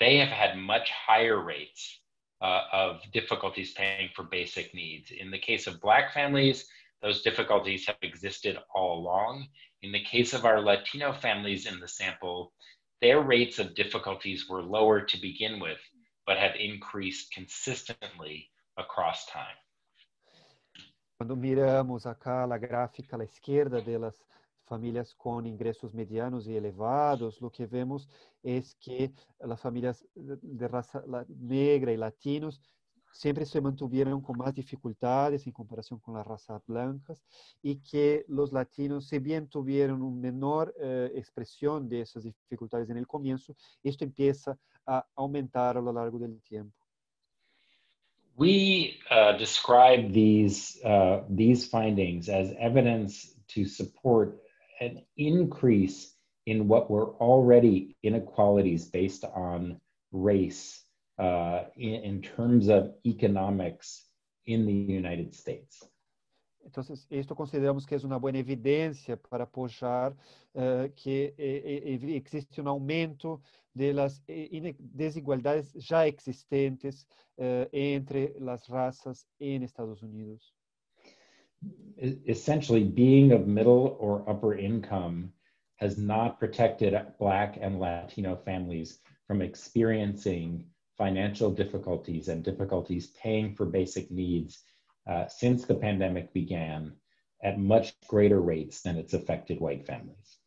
Speaker 6: they have had much higher rates uh, of difficulties paying for basic needs. In the case of Black families, those difficulties have existed all along. In the case of our Latino families in the sample, their rates of difficulties were lower to begin with but have increased consistently across time.
Speaker 1: Quando miramos acá a gráfica à esquerda das famílias com ingressos medianos e elevados, o que vemos é que as famílias de raça negra e latinos sempre se mantiveram com mais dificuldades em comparação com as raças blancas e que os latinos, se bem tiveram uma menor eh, expressão dessas dificuldades no começo, isto empieza a aumentar ao longo do tempo.
Speaker 3: We uh, describe these uh, these findings as evidence to support an increase in what were already inequalities based on race uh, in, in terms of economics in the United States.
Speaker 1: Entonces, esto consideramos que es una buena evidencia para apoyar uh, que eh, eh, existe un aumento de las eh, desigualdades ya existentes uh, entre las razas en Estados Unidos.
Speaker 3: Essentially, being of middle or upper income has not protected Black and Latino families from experiencing financial difficulties and difficulties paying for basic needs uh, since the pandemic began at much greater rates than it's affected white families.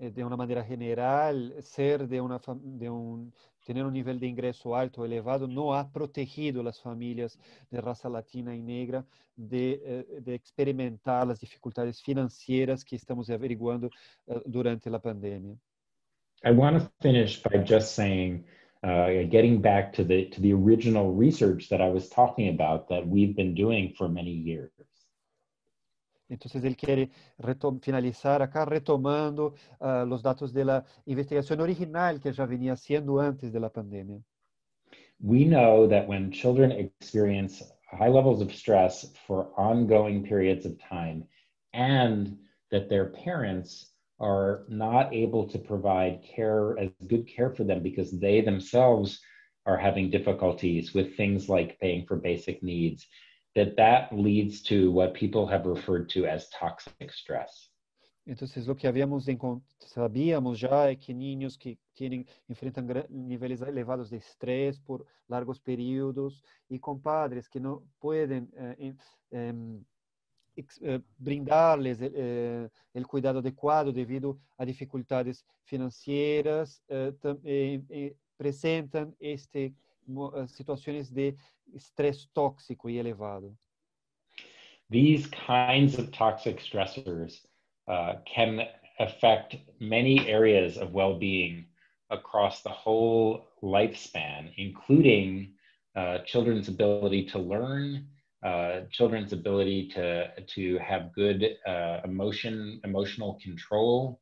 Speaker 1: Eh, de una manera general, ser de, una de un, tener un nivel de ingreso alto elevado no ha protegido las familias de raza latina y negra de, eh, de experimentar las dificultades financieras que estamos averiguando uh, durante la pandemia.
Speaker 3: I want to finish by just saying, uh, getting back to the to the original research that I was talking about that we've been doing for many years.
Speaker 1: Entonces él quiere finalizar acá retomando uh, los datos de la investigación original que ya venía haciendo antes de la pandemia.
Speaker 3: We know that when children experience high levels of stress for ongoing periods of time and that their parents are not able to provide care as good care for them because they themselves are having difficulties with things like paying for basic needs that that leads to what people have referred to as toxic stress.
Speaker 1: Entonces, lo que habíamos sabíamos já é que niños que tienen, enfrentam níveis elevados de estresse por largos períodos e com padres que não podem eh, eh, brindarles eh, o cuidado adequado devido a dificuldades financeiras, apresentam este eh, de tóxico elevado.
Speaker 3: These kinds of toxic stressors uh, can affect many areas of well-being across the whole lifespan, including uh, children's ability to learn, uh, children's ability to, to have good uh, emotion, emotional control,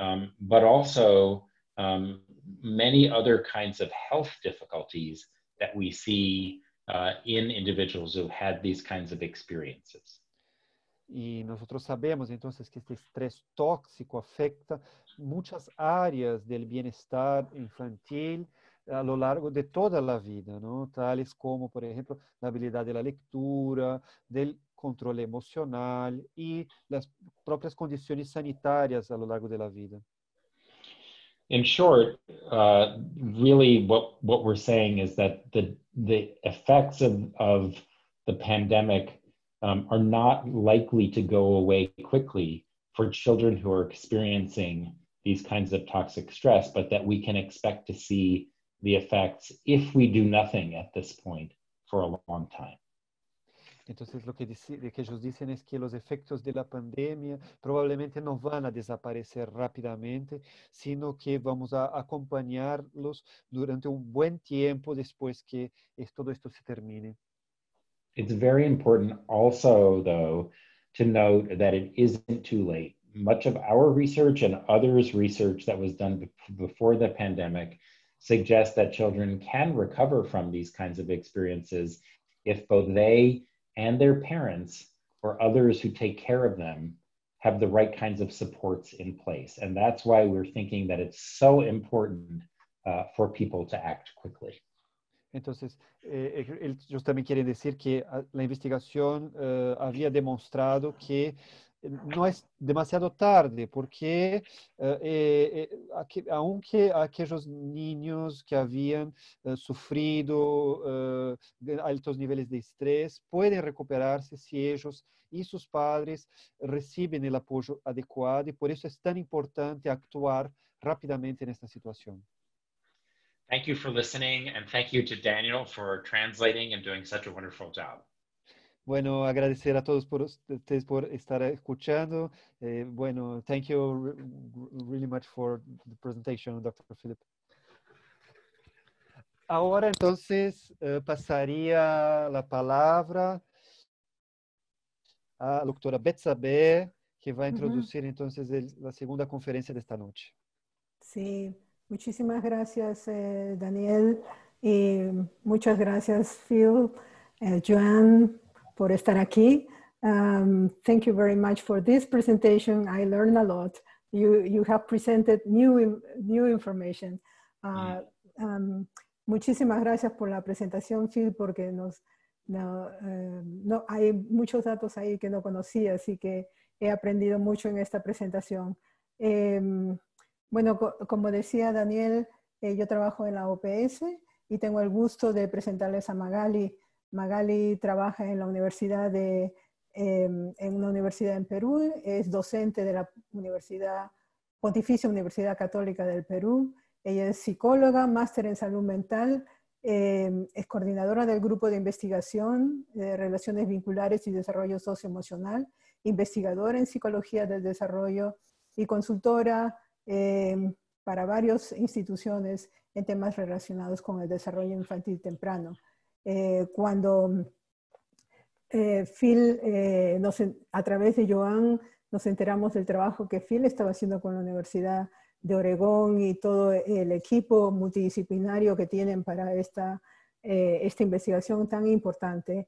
Speaker 3: um, but also um, many other kinds of health difficulties that we see uh, in individuals who had these kinds of experiences.
Speaker 1: E nosotros sabemos entonces que este estrés tóxico afecta muchas áreas del bienestar infantil a lo de toda la vida, ¿no? Tales como, por ejemplo, la habilidad de la lectura, del control emocional y las propias condiciones sanitarias a lo largo vida.
Speaker 3: In short, uh, really what, what we're saying is that the, the effects of, of the pandemic um, are not likely to go away quickly for children who are experiencing these kinds of toxic stress, but that we can expect to see the effects if we do nothing at this point for a long time.
Speaker 1: Entonces, lo que, dice, que ellos dicen es que los efectos de la pandemia probablemente no van a desaparecer rápidamente, sino que vamos a acompañarlos durante un buen tiempo después que todo esto se termine.
Speaker 3: It's very important also, though, to note that it isn't too late. Much of our research and others' research that was done before the pandemic suggests that children can recover from these kinds of experiences if both they and their parents or others who take care of them have the right kinds of supports in place. And that's why we're thinking that it's so important uh, for people to act quickly.
Speaker 1: Entonces, eh, ellos también quieren decir que ah, la investigación uh, había demostrado que no es demasiado tarde, porque eh, eh, eh aunque aquellos niños que habían eh, sufrido eh, altos niveles de estrés pueden recuperarse si ellos y sus padres reciben el apoyo adecuado y por eso es tan importante actuar rápidamente en esta situación.
Speaker 6: Thank you for listening and thank you to Daniel for translating and doing such a wonderful job.
Speaker 1: Bueno, agradecer a todos por ustedes por estar escuchando. Eh, bueno, thank you really much for the presentation, Dr. Philip. Ahora entonces eh, pasaría la palabra a la doctora Betsabe, que va a introducir entonces la segunda conferencia de esta noche.
Speaker 2: Sí, muchísimas gracias, eh, Daniel, y muchas gracias, Phil, Joan, por estar aquí. Um, thank you very much for this presentation. I learned a lot. You, you have presented new, new information. Uh, um, muchísimas gracias por la presentación, Phil, porque nos, no, uh, no, hay muchos datos ahí que no conocía, así que he aprendido mucho en esta presentación. Eh, bueno, co como decía Daniel, eh, yo trabajo en la OPS
Speaker 8: y tengo el gusto de presentarles a Magali. Magali trabaja en la Universidad de, em, en una universidad en Perú, es docente de la Universidad Pontificia Universidad Católica del Perú. Ella es psicóloga, máster en salud mental, em, es coordinadora del grupo de investigación de relaciones vinculares y desarrollo socioemocional, investigadora en psicología del desarrollo y consultora em, para varias instituciones en temas relacionados con el desarrollo infantil temprano. Eh, cuando eh, Phil, eh, a través de Joan, nos enteramos del trabajo que Phil estaba haciendo con la Universidad de Oregón y todo el equipo multidisciplinario que tienen para esta, esta investigación tan importante.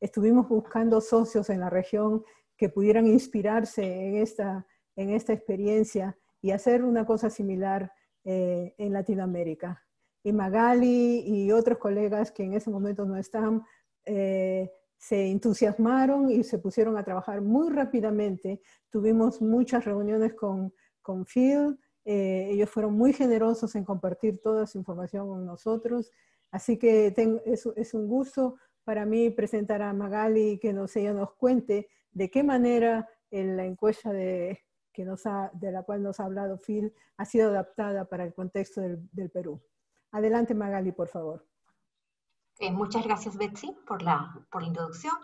Speaker 8: estuvimos buscando socios en la región que pudieran inspirarse en esta, en esta experiencia y hacer una cosa similar eh, en Latinoamérica. Y Magali y otros colegas que en ese momento no están, eh, se entusiasmaron y se pusieron a trabajar muy rápidamente. Tuvimos muchas reuniones con, con Phil, eh, ellos fueron muy generosos en compartir toda su información con nosotros. Así que es, es, un gusto para mí presentar a Magali que nos, ella nos cuente de qué manera en la encuesta de, que nos de la cual nos ha hablado Phil ha sido adaptada para el contexto del, Perú. Adelante Magali, por favor.
Speaker 9: Muchas gracias Betsy por la, por la introducción.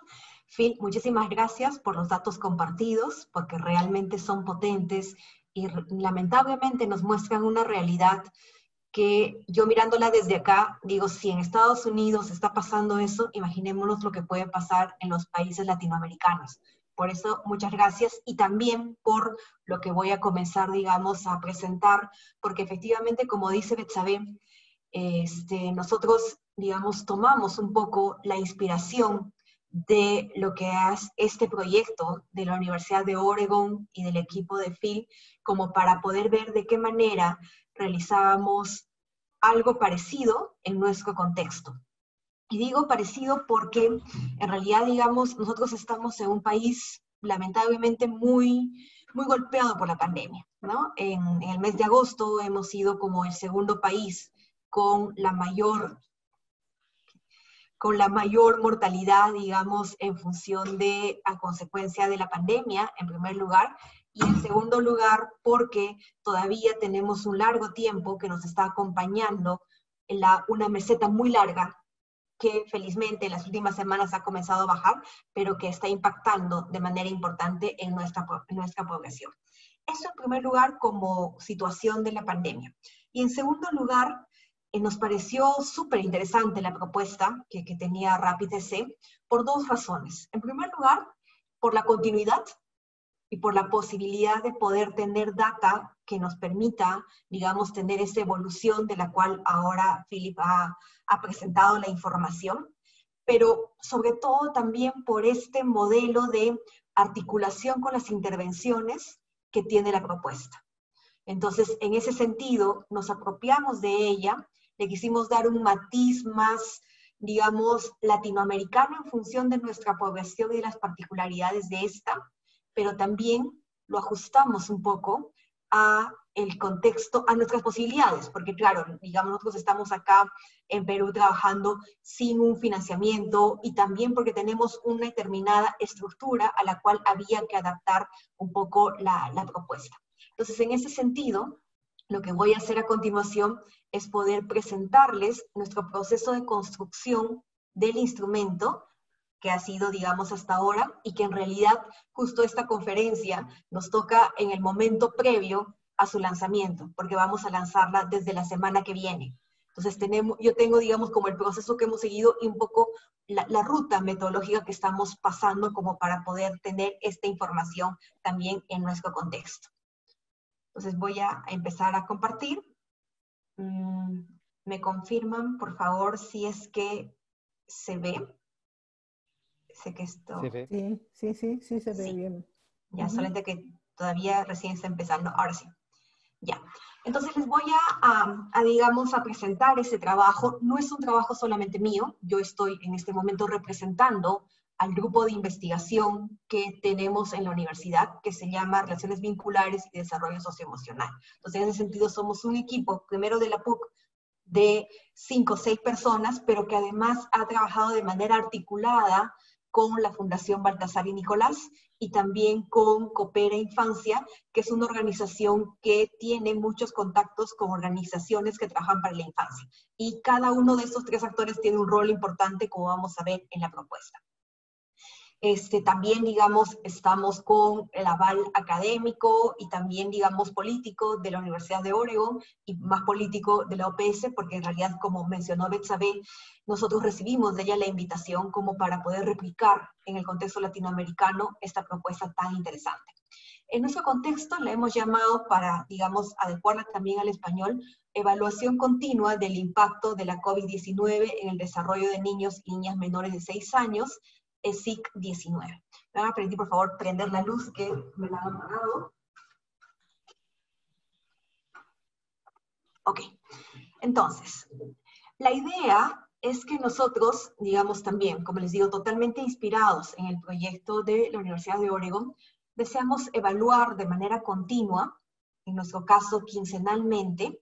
Speaker 9: Phil, muchísimas gracias por los datos compartidos, porque realmente son potentes y lamentablemente nos muestran una realidad que yo mirándola desde acá, digo, si en Estados Unidos está pasando eso, imaginémonos lo que puede pasar en los países latinoamericanos. Por eso, muchas gracias y también por lo que voy a comenzar, digamos, a presentar, porque efectivamente, como dice Betsabe, este, nosotros, digamos, tomamos un poco la inspiración de lo que es este proyecto de la Universidad de Oregon y del equipo de Phil, como para poder ver de qué manera realizábamos algo parecido en nuestro contexto. Y digo parecido porque en realidad, digamos, nosotros estamos en un país lamentablemente muy, muy golpeado por la pandemia. ¿no? En, el mes de agosto hemos sido como el segundo país con la mayor con la mayor mortalidad, digamos, en función de, a consecuencia de la pandemia, en primer lugar, y en segundo lugar, porque todavía tenemos un largo tiempo que nos está acompañando en la, una meseta muy larga que felizmente en las últimas semanas ha comenzado a bajar, pero que está impactando de manera importante en nuestra, nuestra población. Eso en primer lugar como situación de la pandemia. Y en segundo lugar, eh, nos pareció súper interesante la propuesta que, que tenía RapidC por dos razones. En primer lugar, por la continuidad y por la posibilidad de poder tener data que nos permita, digamos, tener esa evolución de la cual ahora Philip ha, ha presentado la información, pero sobre todo también por este modelo de articulación con las intervenciones que tiene la propuesta. Entonces, en ese sentido, nos apropiamos de ella, le quisimos dar un matiz más, digamos, latinoamericano en función de nuestra población y de las particularidades de esta, pero también lo ajustamos un poco a el contexto, a nuestras posibilidades, porque claro, digamos, nosotros estamos acá en Perú trabajando sin un financiamiento y también porque tenemos una determinada estructura a la cual había que adaptar un poco la, la propuesta. Entonces, en ese sentido, lo que voy a hacer a continuación es poder presentarles nuestro proceso de construcción del instrumento que ha sido, digamos, hasta ahora y que en realidad justo esta conferencia nos toca en el momento previo a su lanzamiento, porque vamos a lanzarla desde la semana que viene. Entonces, tenemos, yo tengo, digamos, como el proceso que hemos seguido y un poco la, la, ruta metodológica que estamos pasando como para poder tener esta información también en nuestro contexto. Entonces, voy a empezar a compartir. Mm, ¿Me confirman, por favor, si es que se ve? Sé que esto...
Speaker 8: Sí, sí, sí, sí, se ve bien.
Speaker 9: Ya, solamente que todavía recién está empezando, ahora sí. Ya. Entonces les voy a, a, digamos, a presentar ese trabajo. No es un trabajo solamente mío, yo estoy en este momento representando al grupo de investigación que tenemos en la universidad, que se llama Relaciones Vinculares y Desarrollo Socioemocional. Entonces, en ese sentido, somos un equipo, primero de la PUC, de cinco o seis personas, pero que además ha trabajado de manera articulada con la Fundación Baltasar y Nicolás y también con Coopera Infancia, que es una organización que tiene muchos contactos con organizaciones que trabajan para la infancia. Y cada uno de estos tres actores tiene un rol importante, como vamos a ver en la propuesta. Este, también, digamos, estamos con el aval académico y también, digamos, político de la Universidad de Oregon y más político de la OPS, porque en realidad, como mencionó Betsabe, nosotros recibimos de ella la invitación como para poder replicar en el contexto latinoamericano esta propuesta tan interesante. En nuestro contexto la hemos llamado para, digamos, adecuarla también al español, evaluación continua del impacto de la COVID-19 en el desarrollo de niños y niñas menores de 6 años SIC 19. Me van a permitir, por favor, prender la luz que me la han apagado. Ok, entonces, la idea es que nosotros, digamos también, como les digo, totalmente inspirados en el proyecto de la Universidad de Oregon, deseamos evaluar de manera continua, en nuestro caso quincenalmente,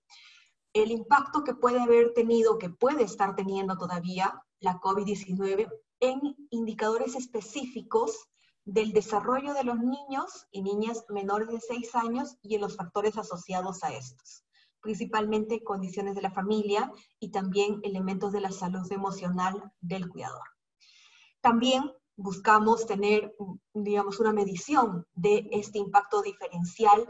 Speaker 9: el impacto que puede haber tenido, que puede estar teniendo todavía la COVID-19 en indicadores específicos del desarrollo de los niños y niñas menores de 6 años y en los factores asociados a estos, principalmente condiciones de la familia y también elementos de la salud emocional del cuidador. También buscamos tener, digamos, una medición de este impacto diferencial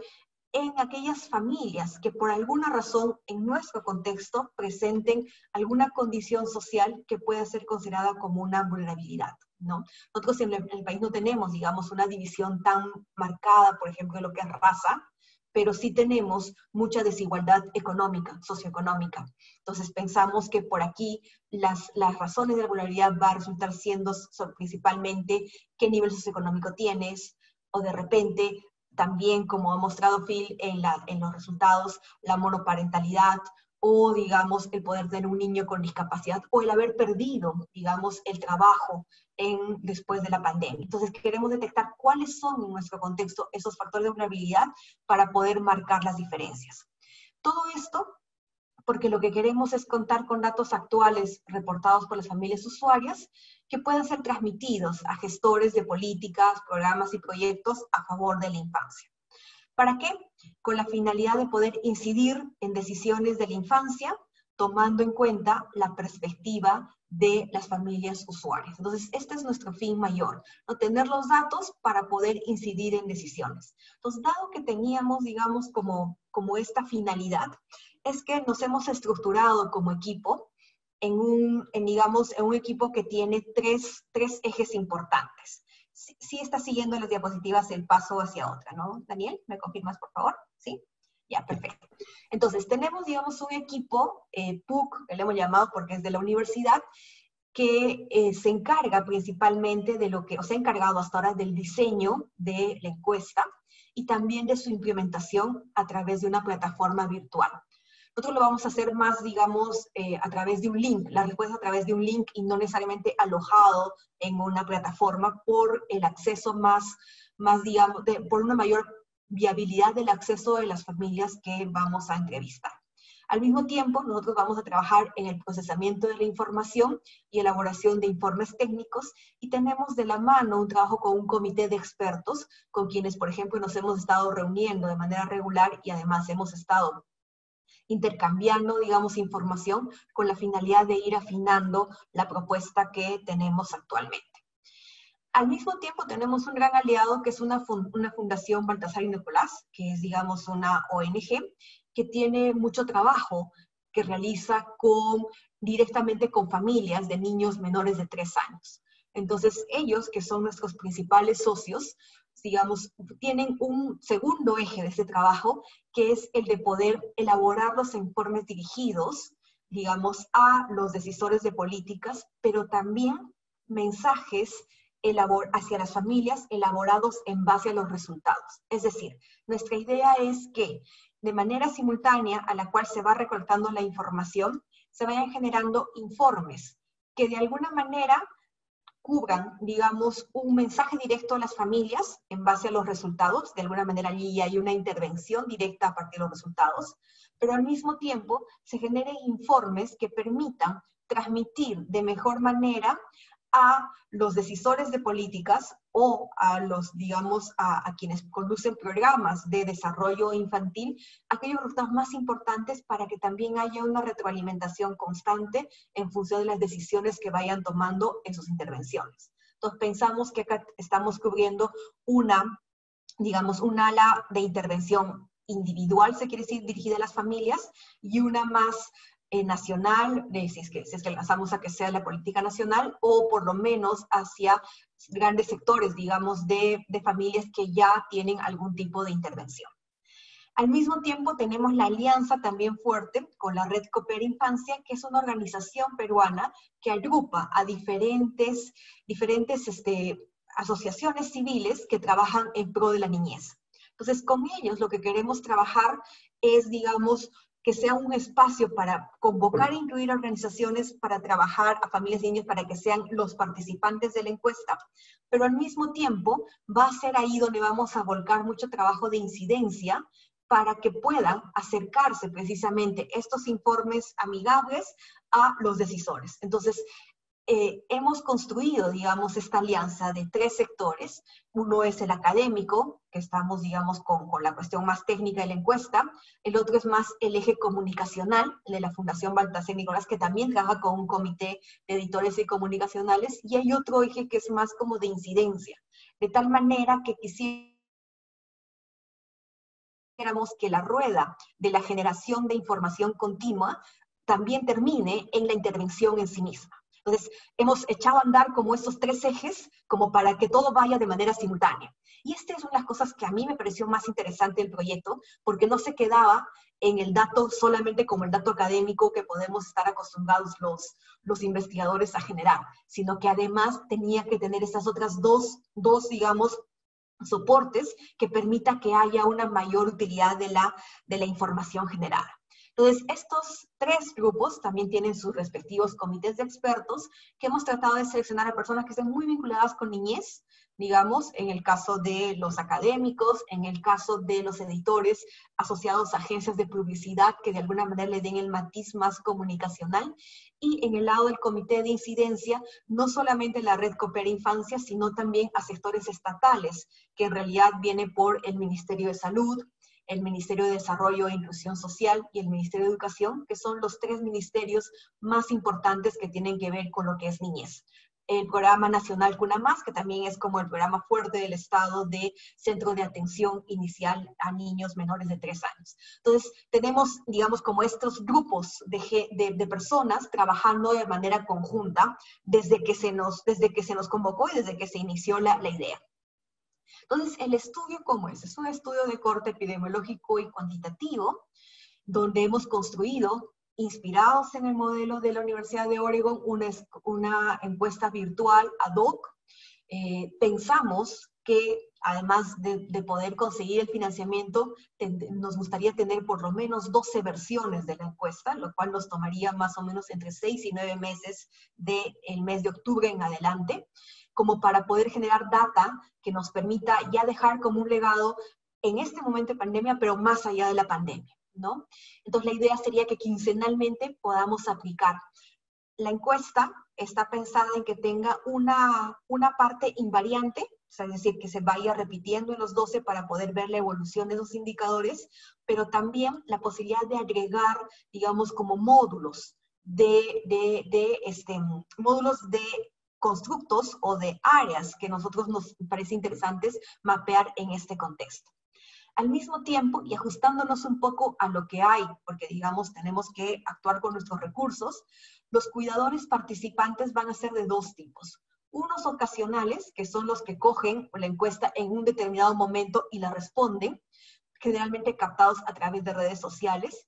Speaker 9: en aquellas familias que por alguna razón en nuestro contexto presenten alguna condición social que pueda ser considerada como una vulnerabilidad. ¿no? Nosotros en el, país no tenemos, digamos, una división tan marcada, por ejemplo, de lo que es raza, pero sí tenemos mucha desigualdad económica, socioeconómica. Entonces pensamos que por aquí las, las razones de la vulnerabilidad va a resultar siendo principalmente qué nivel socioeconómico tienes, o de repente también, como ha mostrado Phil en, los resultados, la monoparentalidad o, digamos, el poder tener un niño con discapacidad o el haber perdido, digamos, el trabajo después de la pandemia. Entonces, queremos detectar cuáles son en nuestro contexto esos factores de vulnerabilidad para poder marcar las diferencias. Todo esto porque lo que queremos es contar con datos actuales reportados por las familias usuarias que puedan ser transmitidos a gestores de políticas, programas y proyectos a favor de la infancia. ¿Para qué? Con la finalidad de poder incidir en decisiones de la infancia, tomando en cuenta la perspectiva de las familias usuarias. Entonces, este es nuestro fin mayor, ¿no? tener los datos para poder incidir en decisiones. Entonces, dado que teníamos, digamos, como, como esta finalidad, es que nos hemos estructurado como equipo en un, digamos, en un equipo que tiene tres, tres ejes importantes. Sí, está siguiendo las diapositivas el paso hacia otra, ¿no? Daniel, ¿me confirmas, por favor? ¿Sí? Ya, perfecto. Entonces, tenemos, digamos, un equipo, eh, PUC, le hemos llamado porque es de la universidad, que eh, se encarga principalmente de lo que, o se ha encargado hasta ahora del diseño de la encuesta y también de su implementación a través de una plataforma virtual. Nosotros lo vamos a hacer más, digamos, eh, a través de un link, la respuesta a través de un link y no necesariamente alojado en una plataforma por el acceso más, más digamos, por una mayor viabilidad del acceso de las familias que vamos a entrevistar. Al mismo tiempo, nosotros vamos a trabajar en el procesamiento de la información y elaboración de informes técnicos y tenemos de la mano un trabajo con un comité de expertos con quienes, por ejemplo, nos hemos estado reuniendo de manera regular y además hemos estado intercambiando, digamos, información con la finalidad de ir afinando la propuesta que tenemos actualmente. Al mismo tiempo tenemos un gran aliado que es una, una fundación Baltasar y Nicolás, que es, digamos, una ONG que tiene mucho trabajo que realiza con, directamente con familias de niños menores de tres años. Entonces, ellos, que son nuestros principales socios, digamos, tienen un segundo eje de este trabajo, que es el de poder elaborar los informes dirigidos, digamos, a los decisores de políticas, pero también mensajes hacia las familias elaborados en base a los resultados. Es decir, nuestra idea es que de manera simultánea a la cual se va recortando la información, se vayan generando informes que de alguna manera cubran, digamos, un mensaje directo a las familias en base a los resultados. De alguna manera allí hay una intervención directa a partir de los resultados, pero al mismo tiempo se generen informes que permitan transmitir de mejor manera a los decisores de políticas o a los, digamos, a, quienes conducen programas de desarrollo infantil, aquellos resultados más importantes para que también haya una retroalimentación constante en función de las decisiones que vayan tomando en sus intervenciones. Entonces pensamos que acá estamos cubriendo una, digamos, un ala de intervención individual, se quiere decir, dirigida a las familias, y una más eh, nacional, si, es que, si es que lanzamos a que sea la política nacional, o por lo menos hacia grandes sectores, digamos, de, de familias que ya tienen algún tipo de intervención. Al mismo tiempo tenemos la alianza también fuerte con la Red Cooper Infancia, que es una organización peruana que agrupa a diferentes, diferentes este, asociaciones civiles que trabajan en pro de la niñez. Entonces, con ellos lo que queremos trabajar es, digamos, que sea un espacio para convocar e incluir organizaciones para trabajar a familias y niños para que sean los participantes de la encuesta, pero al mismo tiempo va a ser ahí donde vamos a volcar mucho trabajo de incidencia para que puedan acercarse precisamente estos informes amigables a los decisores. Entonces, eh, hemos construido, digamos, esta alianza de tres sectores. Uno es el académico, que estamos, digamos, con, la cuestión más técnica de la encuesta. El otro es más el eje comunicacional, de la Fundación Baltasar Nicolás, que también trabaja con un comité de editores y comunicacionales. Y hay otro eje que es más como de incidencia, de tal manera que quisiéramos que la rueda de la generación de información continua también termine en la intervención en sí misma. Entonces, hemos echado a andar como estos tres ejes, como para que todo vaya de manera simultánea. Y esta es una de las cosas que a mí me pareció más interesante del proyecto, porque no se quedaba en el dato solamente como el dato académico que podemos estar acostumbrados los, los investigadores a generar, sino que además tenía que tener esas otras dos, dos digamos, soportes que permita que haya una mayor utilidad de la, de la información generada. Entonces, estos tres grupos también tienen sus respectivos comités de expertos que hemos tratado de seleccionar a personas que estén muy vinculadas con niñez, digamos, en el caso de los académicos, en el caso de los editores asociados a agencias de publicidad que de alguna manera le den el matiz más comunicacional, y en el lado del comité de incidencia, no solamente la red Coopera Infancia, sino también a sectores estatales, que en realidad viene por el Ministerio de Salud, el Ministerio de Desarrollo e Inclusión Social y el Ministerio de Educación, que son los tres ministerios más importantes que tienen que ver con lo que es niñez. El programa nacional Cuna Más, que también es como el programa fuerte del Estado de Centro de Atención Inicial a Niños menores de tres años. Entonces, tenemos, digamos, como estos grupos de, personas trabajando de manera conjunta desde que se nos, desde que se nos convocó y desde que se inició la, la idea. Entonces, el estudio, ¿cómo es? Es un estudio de corte epidemiológico y cuantitativo, donde hemos construido, inspirados en el modelo de la Universidad de Oregon, una, encuesta virtual ad hoc. Eh, pensamos que además de, de, poder conseguir el financiamiento, nos gustaría tener por lo menos 12 versiones de la encuesta, lo cual nos tomaría más o menos entre 6 y 9 meses del mes de octubre en adelante como para poder generar data que nos permita ya dejar como un legado en este momento de pandemia, pero más allá de la pandemia, ¿no? Entonces la idea sería que quincenalmente podamos aplicar. La encuesta está pensada en que tenga una, una parte invariante, es decir, que se vaya repitiendo en los 12 para poder ver la evolución de esos indicadores, pero también la posibilidad de agregar, digamos, como módulos de, de, de este, módulos de constructos o de áreas que nosotros nos parece interesantes mapear en este contexto. Al mismo tiempo, y ajustándonos un poco a lo que hay, porque digamos tenemos que actuar con nuestros recursos, los cuidadores participantes van a ser de dos tipos. Unos ocasionales, que son los que cogen la encuesta en un determinado momento y la responden, generalmente captados a través de redes sociales,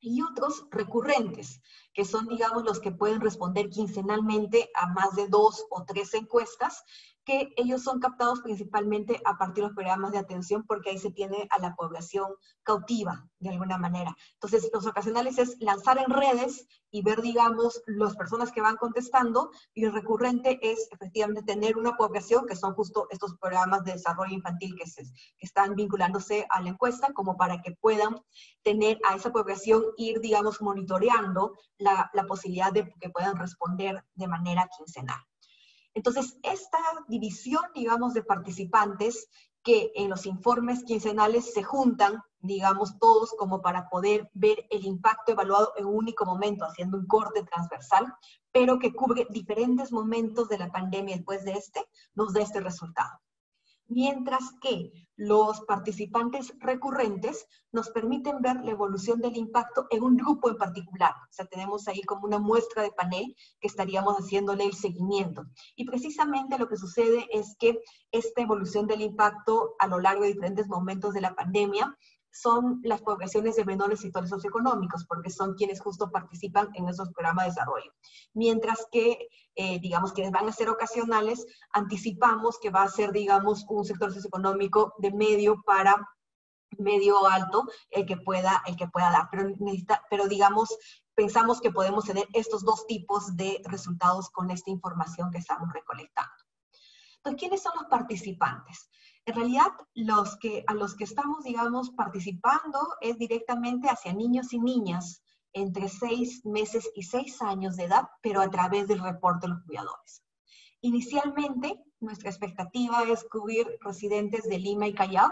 Speaker 9: y otros recurrentes, que son, digamos, los que pueden responder quincenalmente a más de dos o tres encuestas, que ellos son captados principalmente a partir de los programas de atención porque ahí se tiene a la población cautiva de alguna manera. Entonces, los ocasionales es lanzar en redes y ver, digamos, las personas que van contestando y el recurrente es efectivamente tener una población que son justo estos programas de desarrollo infantil que, se, están vinculándose a la encuesta como para que puedan tener a esa población ir, digamos, monitoreando la posibilidad de que puedan responder de manera quincenal. Entonces, esta división, digamos, de participantes que en los informes quincenales se juntan, digamos, todos como para poder ver el impacto evaluado en un único momento, haciendo un corte transversal, pero que cubre diferentes momentos de la pandemia después de este, nos da este resultado mientras que los participantes recurrentes nos permiten ver la evolución del impacto en un grupo en particular. O sea, tenemos ahí como una muestra de panel que estaríamos haciéndole el seguimiento. Y precisamente lo que sucede es que esta evolución del impacto a lo largo de diferentes momentos de la pandemia son las poblaciones de menores sectores socioeconómicos, porque son quienes justo participan en esos programas de desarrollo. Mientras que, eh, digamos, quienes van a ser ocasionales, anticipamos que va a ser, digamos, un sector socioeconómico de medio para medio alto el que pueda, el que pueda dar. Pero, necesita, pero digamos, pensamos que podemos tener estos dos tipos de resultados con esta información que estamos recolectando. Entonces, ¿quiénes son los participantes? En realidad, los que, a los que estamos, digamos, participando es directamente hacia niños y niñas entre seis meses y seis años de edad, pero a través del reporte de los cuidadores. Inicialmente, nuestra expectativa es cubrir residentes de Lima y Callao,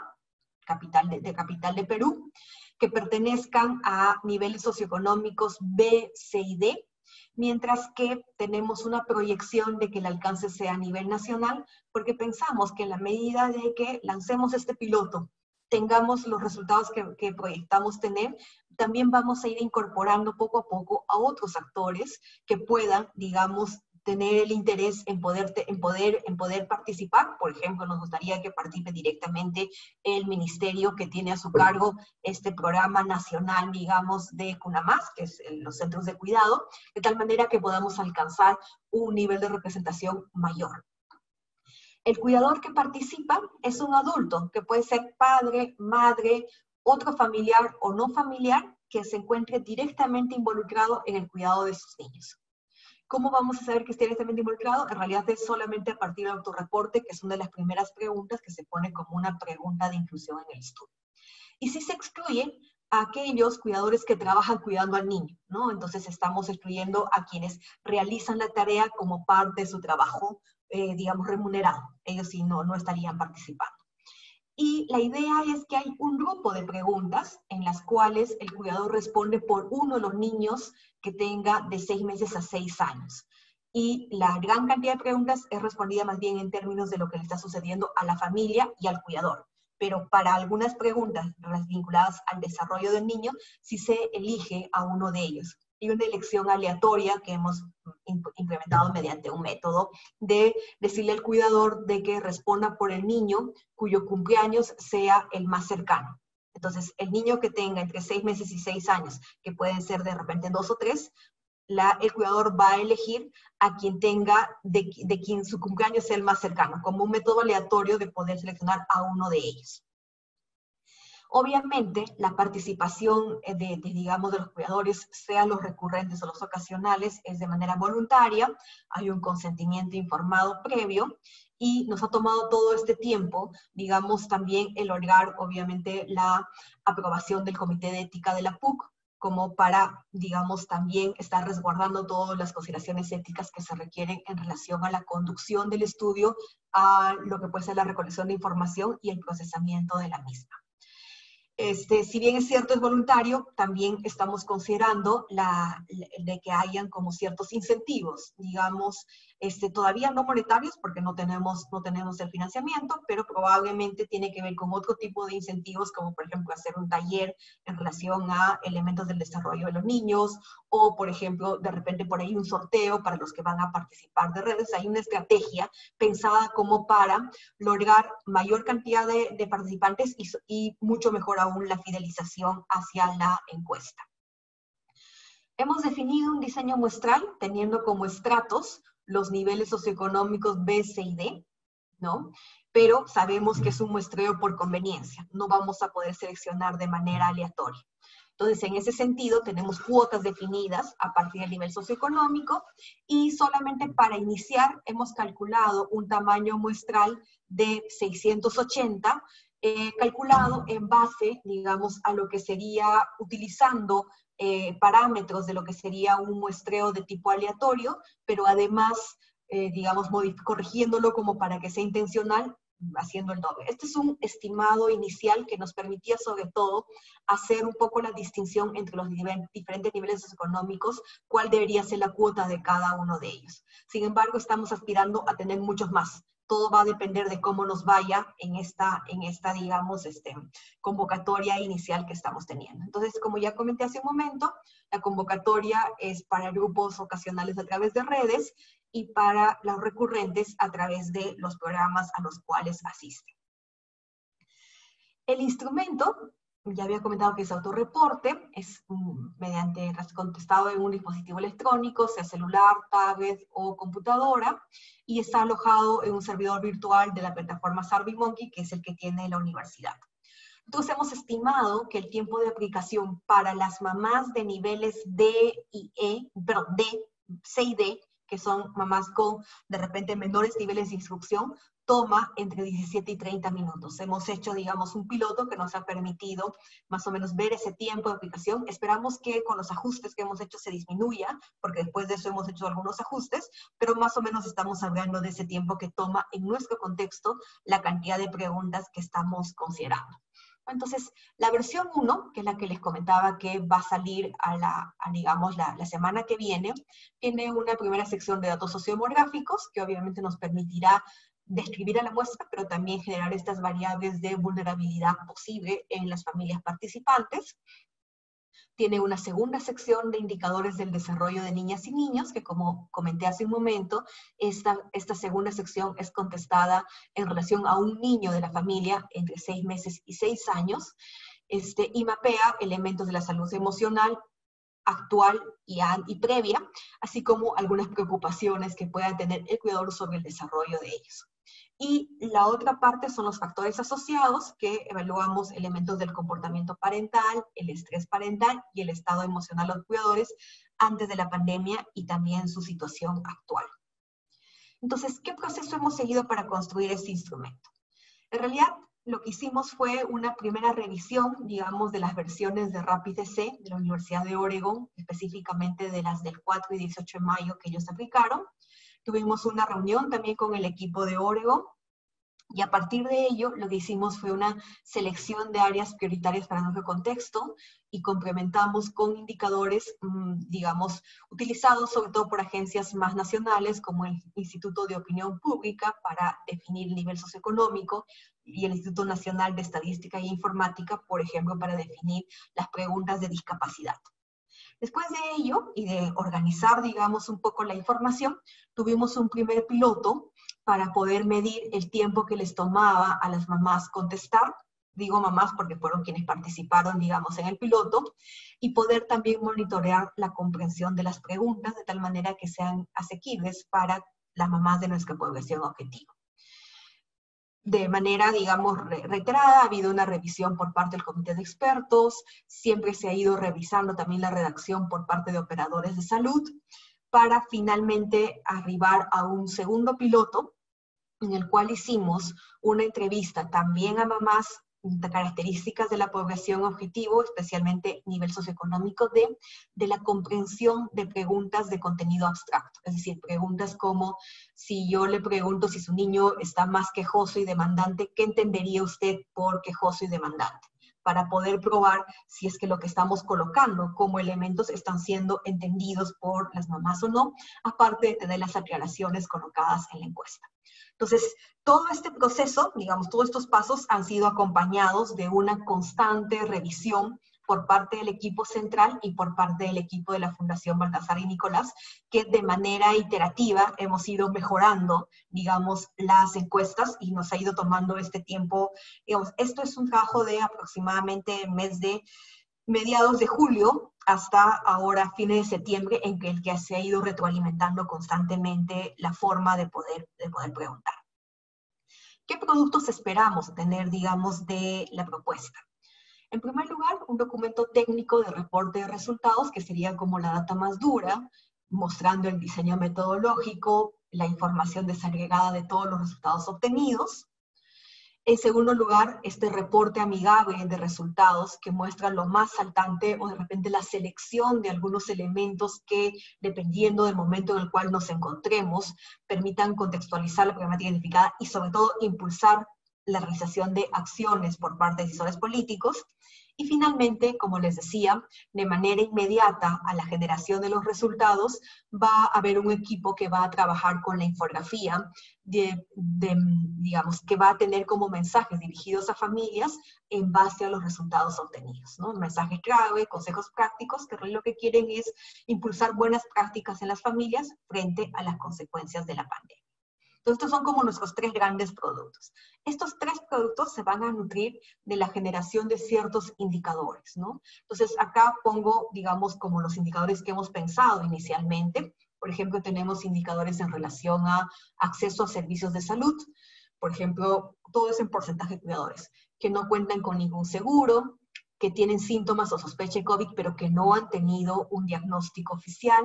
Speaker 9: capital de, de capital de Perú, que pertenezcan a niveles socioeconómicos B, C y D, mientras que tenemos una proyección de que el alcance sea a nivel nacional, porque pensamos que en la medida de que lancemos este piloto, tengamos los resultados que, que, proyectamos tener, también vamos a ir incorporando poco a poco a otros actores que puedan, digamos, tener el interés en poder, en, poder, en poder participar. Por ejemplo, nos gustaría que participe directamente el ministerio que tiene a su cargo este programa nacional, digamos, de CUNAMAS, que es los centros de cuidado, de tal manera que podamos alcanzar un nivel de representación mayor. El cuidador que participa es un adulto, que puede ser padre, madre, otro familiar o no familiar que se encuentre directamente involucrado en el cuidado de sus niños. ¿Cómo vamos a saber que está directamente involucrado? En realidad es solamente a partir del autorreporte, que es una de las primeras preguntas que se pone como una pregunta de inclusión en el estudio. Y si se excluye a aquellos cuidadores que trabajan cuidando al niño, ¿no? Entonces estamos excluyendo a quienes realizan la tarea como parte de su trabajo, eh, digamos, remunerado. Ellos sí no, no estarían participando. Y la idea es que hay un grupo de preguntas en las cuales el cuidador responde por uno de los niños que tenga de seis meses a seis años. Y la gran cantidad de preguntas es respondida más bien en términos de lo que le está sucediendo a la familia y al cuidador. Pero para algunas preguntas vinculadas al desarrollo del niño, sí se elige a uno de ellos. Y una elección aleatoria que hemos implementado mediante un método de decirle al cuidador de que responda por el niño cuyo cumpleaños sea el más cercano. Entonces, el niño que tenga entre seis meses y seis años, que pueden ser de repente dos o tres, la, el cuidador va a elegir a quien tenga, de, de, quien su cumpleaños sea el más cercano, como un método aleatorio de poder seleccionar a uno de ellos. Obviamente, la participación de, de, digamos, de los cuidadores, sean los recurrentes o los ocasionales, es de manera voluntaria, hay un consentimiento informado previo, y nos ha tomado todo este tiempo, digamos, también el lograr, obviamente, la aprobación del Comité de Ética de la PUC, como para, digamos, también estar resguardando todas las consideraciones éticas que se requieren en relación a la conducción del estudio, a lo que puede ser la recolección de información y el procesamiento de la misma. Este, si bien es cierto, es voluntario, también estamos considerando la, de que hayan como ciertos incentivos, digamos, este, todavía no monetarios porque no tenemos, no tenemos el financiamiento, pero probablemente tiene que ver con otro tipo de incentivos, como por ejemplo hacer un taller en relación a elementos del desarrollo de los niños, o por ejemplo, de repente por ahí un sorteo para los que van a participar de redes. Hay una estrategia pensada como para lograr mayor cantidad de, participantes y mucho mejor aún la fidelización hacia la encuesta. Hemos definido un diseño muestral teniendo como estratos los niveles socioeconómicos B, C y D. ¿no? Pero sabemos que es un muestreo por conveniencia, no vamos a poder seleccionar de manera aleatoria. Entonces, en ese sentido, tenemos cuotas definidas a partir del nivel socioeconómico y solamente para iniciar hemos calculado un tamaño muestral de 680, eh, calculado en base, digamos, a lo que sería utilizando eh, parámetros de lo que sería un muestreo de tipo aleatorio, pero además, eh, digamos, corrigiéndolo como para que sea intencional haciendo el doble. Este es un estimado inicial que nos permitía sobre todo hacer un poco la distinción entre los diferentes niveles económicos, cuál debería ser la cuota de cada uno de ellos. Sin embargo, estamos aspirando a tener muchos más. Todo va a depender de cómo nos vaya en esta, en esta digamos, este, convocatoria inicial que estamos teniendo. Entonces, como ya comenté hace un momento, la convocatoria es para grupos ocasionales a través de redes y para los recurrentes a través de los programas a los cuales asisten. El instrumento, ya había comentado que es autorreporte, es mediante contestado en un dispositivo electrónico, sea celular, tablet o computadora, y está alojado en un servidor virtual de la plataforma SurveyMonkey, que es el que tiene la universidad. Entonces hemos estimado que el tiempo de aplicación para las mamás de niveles D y E, perdón, D, C y D, que son mamás con de repente menores niveles de instrucción, toma entre 17 y 30 minutos. Hemos hecho, digamos, un piloto que nos ha permitido más o menos ver ese tiempo de aplicación. Esperamos que con los ajustes que hemos hecho se disminuya, porque después de eso hemos hecho algunos ajustes, pero más o menos estamos hablando de ese tiempo que toma en nuestro contexto la cantidad de preguntas que estamos considerando. Entonces, la versión 1, que es la que les comentaba que va a salir a la, digamos, la, la, semana que viene, tiene una primera sección de datos sociodemográficos que obviamente nos permitirá describir a la muestra, pero también generar estas variables de vulnerabilidad posible en las familias participantes tiene una segunda sección de indicadores del desarrollo de niñas y niños, que como comenté hace un momento, esta, esta segunda sección es contestada en relación a un niño de la familia entre seis meses y seis años, este, y mapea elementos de la salud emocional actual y, y previa, así como algunas preocupaciones que pueda tener el cuidador sobre el desarrollo de ellos. Y la otra parte son los factores asociados, que evaluamos elementos del comportamiento parental, el estrés parental y el estado emocional de los cuidadores antes de la pandemia y también su situación actual. Entonces, ¿qué proceso hemos seguido para construir este instrumento? En realidad, lo que hicimos fue una primera revisión, digamos, de las versiones de RapidDC de la Universidad de Oregon, específicamente de las del 4 y 18 de mayo que ellos aplicaron. Tuvimos una reunión también con el equipo de Oregon y a partir de ello lo que hicimos fue una selección de áreas prioritarias para nuestro contexto y complementamos con indicadores, mm, digamos, utilizados sobre todo por agencias más nacionales como el Instituto de Opinión Pública para definir el nivel socioeconómico y el Instituto Nacional de Estadística e Informática, por ejemplo, para definir las preguntas de discapacidad. Después de ello y de organizar, digamos, un poco la información, tuvimos un primer piloto para poder medir el tiempo que les tomaba a las mamás contestar, digo mamás porque fueron quienes participaron, digamos, en el piloto, y poder también monitorear la comprensión de las preguntas de tal manera que sean asequibles para las mamás de nuestra población objetivo de manera, digamos, reiterada, ha habido una revisión por parte del comité de expertos, siempre se ha ido revisando también la redacción por parte de operadores de salud, para finalmente arribar a un segundo piloto, en el cual hicimos una entrevista también a mamás características de la población objetivo, especialmente nivel socioeconómico de, de la comprensión de preguntas de contenido abstracto. Es decir, preguntas como si yo le pregunto si su niño está más quejoso y demandante, ¿qué entendería usted por quejoso y demandante? para poder probar si es que lo que estamos colocando como elementos están siendo entendidos por las mamás o no, aparte de tener las aclaraciones colocadas en la encuesta. Entonces, todo este proceso, digamos, todos estos pasos han sido acompañados de una constante revisión por parte del equipo central y por parte del equipo de la Fundación Baltasar y Nicolás, que de manera iterativa hemos ido mejorando, digamos, las encuestas y nos ha ido tomando este tiempo. Digamos, esto es un trabajo de aproximadamente mes de mediados de julio hasta ahora, fines de septiembre, en el que se ha ido retroalimentando constantemente la forma de poder, de poder preguntar. ¿Qué productos esperamos tener, digamos, de la propuesta? En primer lugar, un documento técnico de reporte de resultados, que sería como la data más dura, mostrando el diseño metodológico, la información desagregada de todos los resultados obtenidos. En segundo lugar, este reporte amigable de resultados que muestra lo más saltante o de repente la selección de algunos elementos que, dependiendo del momento en el cual nos encontremos, permitan contextualizar la problemática identificada y sobre todo impulsar la realización de acciones por parte de decisores políticos. Y finalmente, como les decía, de manera inmediata a la generación de los resultados, va a haber un equipo que va a trabajar con la infografía, de, digamos, que va a tener como mensajes dirigidos a familias en base a los resultados obtenidos. ¿no? Mensajes clave, consejos prácticos, que lo que quieren es impulsar buenas prácticas en las familias frente a las consecuencias de la pandemia. Entonces, estos son como nuestros tres grandes productos. Estos tres productos se van a nutrir de la generación de ciertos indicadores, ¿no? Entonces, acá pongo, digamos, como los indicadores que hemos pensado inicialmente. Por ejemplo, tenemos indicadores en relación a acceso a servicios de salud. Por ejemplo, todo es en porcentaje de cuidadores, que no cuentan con ningún seguro, que tienen síntomas o sospecha de COVID, pero que no han tenido un diagnóstico oficial,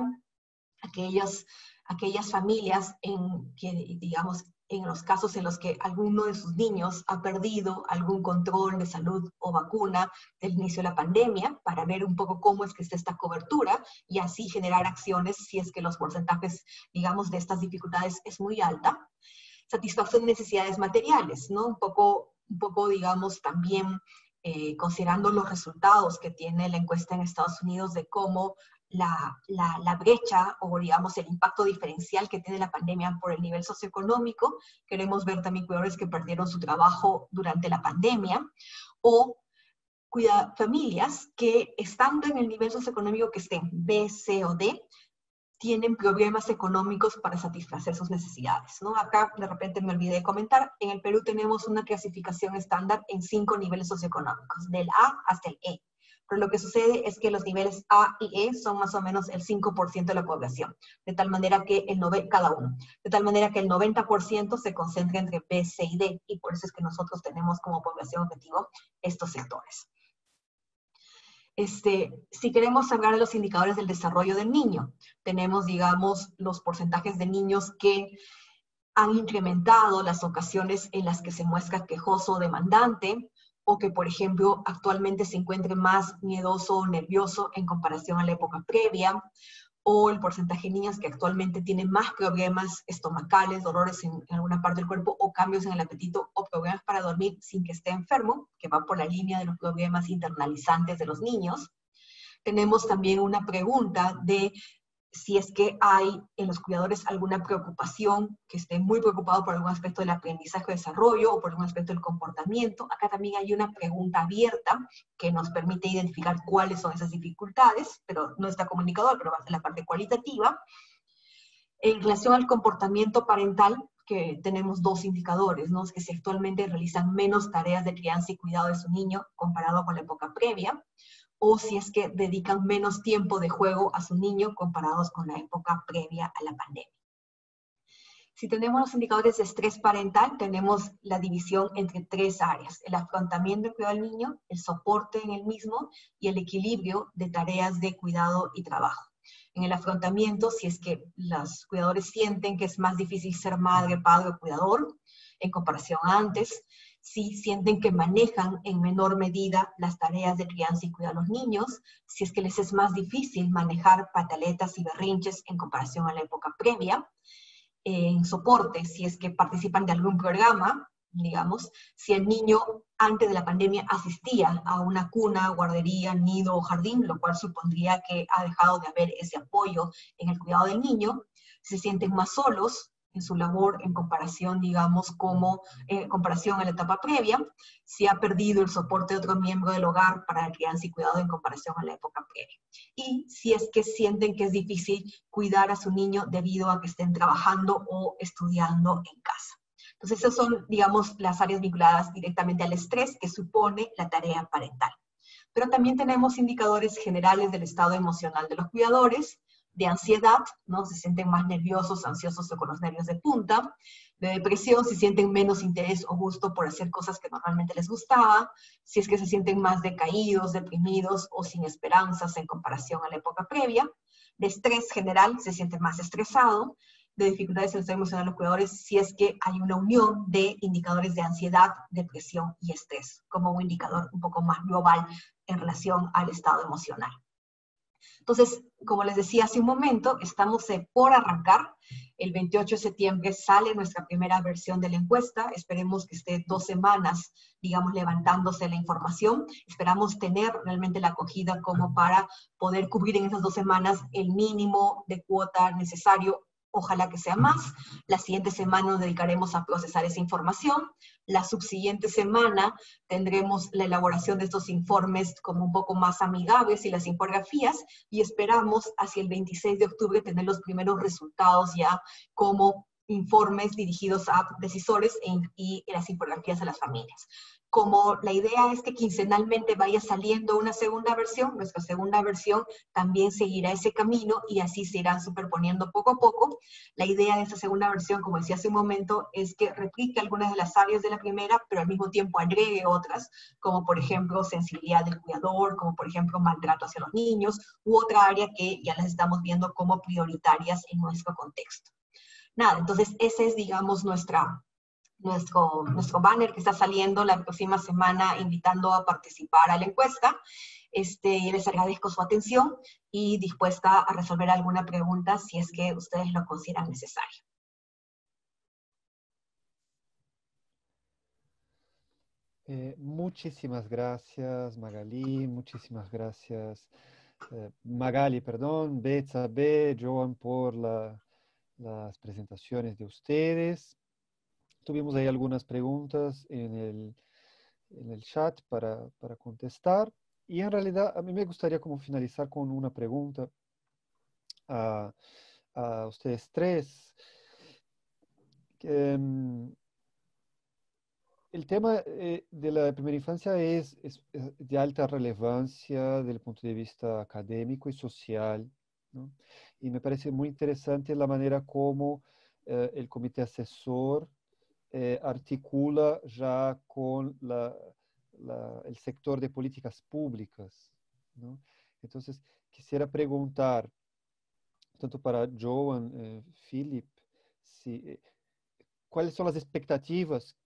Speaker 9: aquellas aquellas familias en que, digamos, en los casos en los que alguno de sus niños ha perdido algún control de salud o vacuna del inicio de la pandemia, para ver un poco cómo es que está esta cobertura y así generar acciones si es que los porcentajes, digamos, de estas dificultades es muy alta. Satisfacción de necesidades materiales, ¿no? Un poco, un poco digamos, también eh, considerando los resultados que tiene la encuesta en Estados Unidos de cómo la, brecha o, digamos, el impacto diferencial que tiene la pandemia por el nivel socioeconómico. Queremos ver también cuidadores que perdieron su trabajo durante la pandemia o cuida, familias que estando en el nivel socioeconómico que estén B, C o D, tienen problemas económicos para satisfacer sus necesidades. ¿no? Acá de repente me olvidé de comentar, en el Perú tenemos una clasificación estándar en cinco niveles socioeconómicos, del A hasta el E pero lo que sucede es que los niveles A y E son más o menos el 5% de la población, de tal manera que el 9, cada uno, de tal manera que el 90% se concentra entre B, C y D, y por eso es que nosotros tenemos como población objetivo estos sectores. Este, si queremos hablar de los indicadores del desarrollo del niño, tenemos, digamos, los porcentajes de niños que han incrementado las ocasiones en las que se muestra quejoso o demandante, o que, por ejemplo, actualmente se encuentre más miedoso o nervioso en comparación a la época previa, o el porcentaje de niñas que actualmente tienen más problemas estomacales, dolores en, alguna parte del cuerpo, o cambios en el apetito, o problemas para dormir sin que esté enfermo, que va por la línea de los problemas internalizantes de los niños. Tenemos también una pregunta de si es que hay en los cuidadores alguna preocupación, que esté muy preocupado por algún aspecto del aprendizaje o desarrollo o por algún aspecto del comportamiento. Acá también hay una pregunta abierta que nos permite identificar cuáles son esas dificultades, pero no está comunicador, pero va a la parte cualitativa. En relación al comportamiento parental, que tenemos dos indicadores, ¿no? Es que si actualmente realizan menos tareas de crianza y cuidado de su niño comparado con la época previa o si es que dedican menos tiempo de juego a su niño comparados con la época previa a la pandemia. Si tenemos los indicadores de estrés parental, tenemos la división entre tres áreas, el afrontamiento del cuidado del niño, el soporte en el mismo y el equilibrio de tareas de cuidado y trabajo. En el afrontamiento, si es que los cuidadores sienten que es más difícil ser madre, padre o cuidador en comparación a antes, si sienten que manejan en menor medida las tareas de crianza y cuidado a los niños, si es que les es más difícil manejar pataletas y berrinches en comparación a la época previa, en soporte, si es que participan de algún programa, digamos, si el niño antes de la pandemia asistía a una cuna, guardería, nido o jardín, lo cual supondría que ha dejado de haber ese apoyo en el cuidado del niño, se sienten más solos, en su labor en comparación, digamos, como en comparación a la etapa previa, si ha perdido el soporte de otro miembro del hogar para la crianza y cuidado en comparación a la época previa. Y si es que sienten que es difícil cuidar a su niño debido a que estén trabajando o estudiando en casa. Entonces, esas son, digamos, las áreas vinculadas directamente al estrés que supone la tarea parental. Pero también tenemos indicadores generales del estado emocional de los cuidadores, de ansiedad, ¿no? Se sienten más nerviosos, ansiosos o con los nervios de punta. De depresión, si sienten menos interés o gusto por hacer cosas que normalmente les gustaba. Si es que se sienten más decaídos, deprimidos o sin esperanzas en comparación a la época previa. De estrés general, se sienten más estresado de dificultades en el estado emocional de los cuidadores si es que hay una unión de indicadores de ansiedad, depresión y estrés, como un indicador un poco más global en relación al estado emocional. Entonces, como les decía hace un momento, estamos eh, por arrancar. El 28 de septiembre sale nuestra primera versión de la encuesta. Esperemos que esté dos semanas, digamos, levantándose la información. Esperamos tener realmente la acogida como para poder cubrir en esas dos semanas el mínimo de cuota necesario ojalá que sea más. La siguiente semana nos dedicaremos a procesar esa información. La subsiguiente semana tendremos la elaboración de estos informes como un poco más amigables y las infografías y esperamos hacia el 26 de octubre tener los primeros resultados ya como informes dirigidos a decisores y las infografías a las familias como la idea es que quincenalmente vaya saliendo una segunda versión, nuestra segunda versión también seguirá ese camino y así se irán superponiendo poco a poco. La idea de esta segunda versión, como decía hace un momento, es que replique algunas de las áreas de la primera, pero al mismo tiempo agregue otras, como por ejemplo sensibilidad del cuidador, como por ejemplo maltrato hacia los niños, u otra área que ya las estamos viendo como prioritarias en nuestro contexto. Nada, entonces esa es, digamos, nuestra, nuestro, nuestro banner que está saliendo la próxima semana invitando a participar a la encuesta. Este, les agradezco su atención y dispuesta a resolver alguna pregunta si es que ustedes lo consideran necesario.
Speaker 1: Eh, muchísimas gracias, Magali. Muchísimas gracias, eh, Magali, perdón, Betsa B, Joan, por las presentaciones de ustedes. Tuvimos ahí algunas preguntas en el, en el chat para, para, contestar. Y en realidad a mí me gustaría como finalizar con una pregunta a, a ustedes tres. Em, el tema eh, de la primera infancia es, es, de alta relevancia desde el punto de vista académico y social. ¿no? Y me parece muy interesante la manera como eh, el comité asesor eh, articula já com o sector de políticas públicas. Não? Então, quisiera perguntar, tanto para Joan, eh, Philip, eh, quais são as expectativas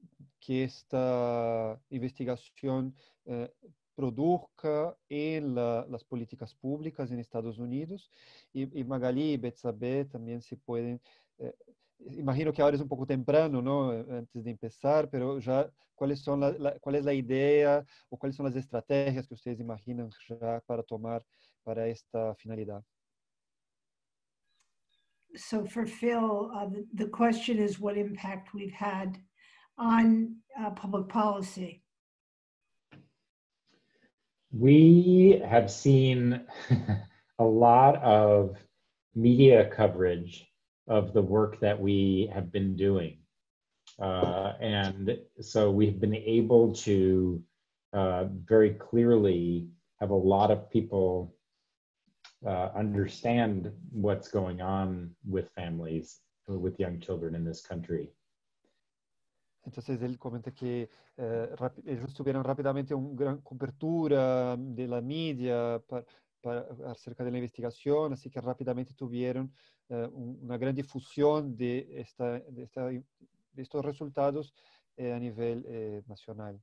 Speaker 1: que esta investigação eh, produzca em la, las políticas públicas en Estados Unidos. E, e Magali e Betsabe também se podem eh, imagino que ahora es un poco temprano, ¿no? Antes de empezar, pero ya, ¿cuáles son la, la, ¿cuál es la idea o cuáles son las estrategias que ustedes imaginan ya para tomar para esta finalidad?
Speaker 2: So for Phil, uh, the, the, question is what impact we've had on uh, public policy.
Speaker 3: We have seen [LAUGHS] a lot of media coverage of the work that we have been doing. Uh, and so we've been able to uh, very clearly have a lot of people uh, understand what's going on with families, with young children in this country.
Speaker 1: Entonces él comenta que eh, ellos tuvieron rápidamente una gran cobertura de la media para, para, acerca de la investigación, así que rápidamente tuvieron una gran difusión de, esta, de, esta, de estos resultados eh, a nivel eh, nacional.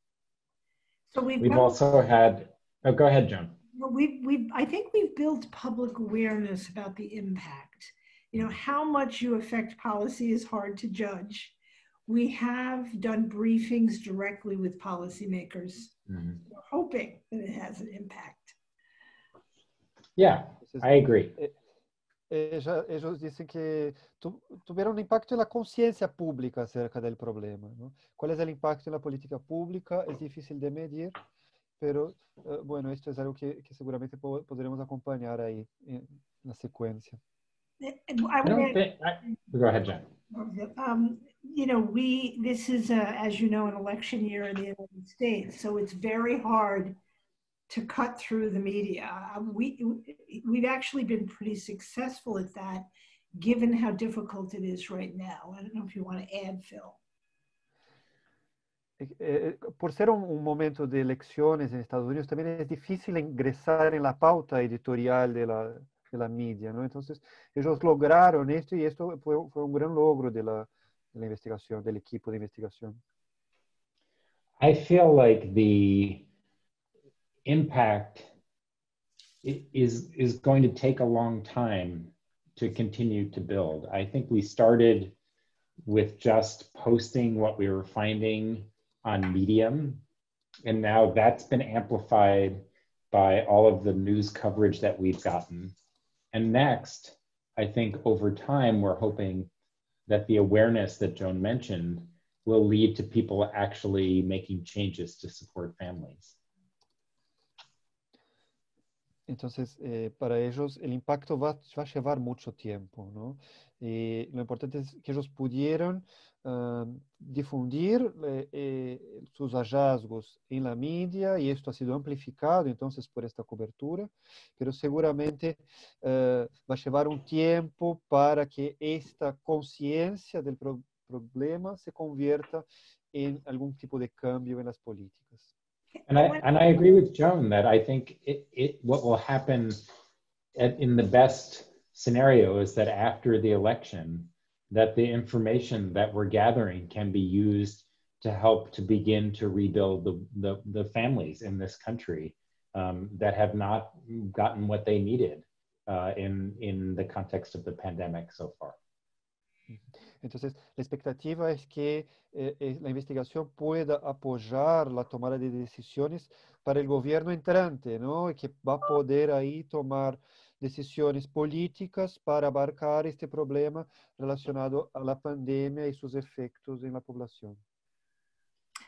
Speaker 3: So we've, we've also had, oh, go ahead, John.
Speaker 2: We've, we've, I think we've built public awareness about the impact. You know, how much you affect policy is hard to judge. We have done briefings directly with policymakers. Mm-hmm. We're hoping that it has an impact.
Speaker 3: Yeah, I agree.
Speaker 1: Ella, ellos dicen que tu, tuvieron un impacto en la conciencia pública acerca del problema. ¿no? ¿Cuál es el impacto en la política pública? Es difícil de medir, pero uh, bueno, esto es algo que, que seguramente po podremos acompañar ahí en la secuencia.
Speaker 2: I go
Speaker 3: ahead, Jen.
Speaker 2: Um, you know, we, this is, a, as you know, an election year in the United States, so it's very hard to cut through the media. Um, we, we've actually been pretty successful at that, given how difficult it is right now. I don't know if you want to add, Phil.
Speaker 1: Eh, eh, por ser un, un, momento de elecciones en Estados Unidos, también es difícil ingresar en la pauta editorial de la, de la media, ¿no? Entonces, ellos lograron esto y esto fue, fue un gran logro de la, de la investigación, del equipo de investigación.
Speaker 3: I feel like the impact is is going to take a long time to continue to build. I think we started with just posting what we were finding on Medium, and now that's been amplified by all of the news coverage that we've gotten. And next, I think over time, we're hoping that the awareness that Joan mentioned will lead to people actually making changes to support families.
Speaker 1: Entonces, eh, para ellos el impacto va, a llevar mucho tiempo, ¿no? Y lo importante es que ellos pudieron uh, difundir eh, eh, sus hallazgos en la media y esto ha sido amplificado entonces por esta cobertura, pero seguramente va a llevar un tiempo para que esta conciencia del pro problema se convierta en algún tipo de cambio en las políticas.
Speaker 3: And I, and I agree with Joan that I think it, it what will happen at, in the best scenario is that after the election, that the information that we're gathering can be used to help to begin to rebuild the, the, the families in this country um, that have not gotten what they needed uh, in, in the context of the pandemic so far.
Speaker 1: Entonces, la expectativa es que eh, eh, la investigación pueda apoyar la tomada de decisiones para el gobierno entrante, ¿no? Y que va a poder ahí tomar decisiones políticas para abarcar este problema relacionado a la pandemia y sus efectos en la población.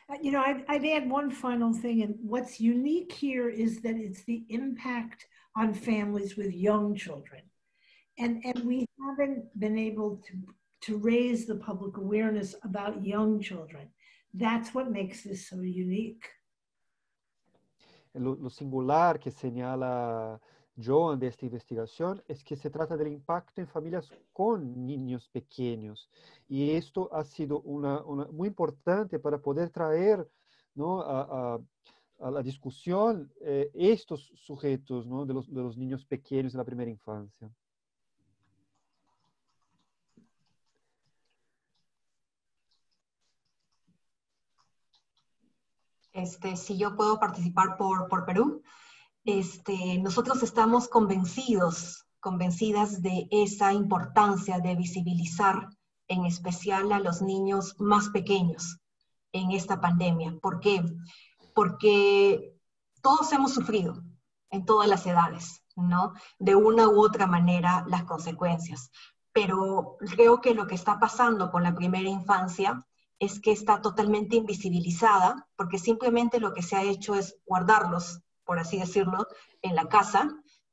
Speaker 2: Uh, you know, I'd, I'd add one final thing, and what's unique here is that it's the impact on families with young children. And, and we haven't been able to to raise the public awareness about young children. That's what makes this so unique.
Speaker 1: Lo, lo singular que señala Joan de esta investigación es que se trata del impacto en familias con niños pequeños. Y esto ha sido una, una muy importante para poder traer ¿no? a, a, a la discusión eh, estos sujetos ¿no? de, los, de los niños pequeños de la primera infancia.
Speaker 9: Este, si yo puedo participar por, por Perú, este, nosotros estamos convencidos, convencidas de esa importancia de visibilizar en especial a los niños más pequeños en esta pandemia. ¿Por qué? Porque todos hemos sufrido en todas las edades, ¿no? De una u otra manera las consecuencias. Pero creo que lo que está pasando con la primera infancia es que está totalmente invisibilizada, porque simplemente lo que se ha hecho es guardarlos, por así decirlo, en la casa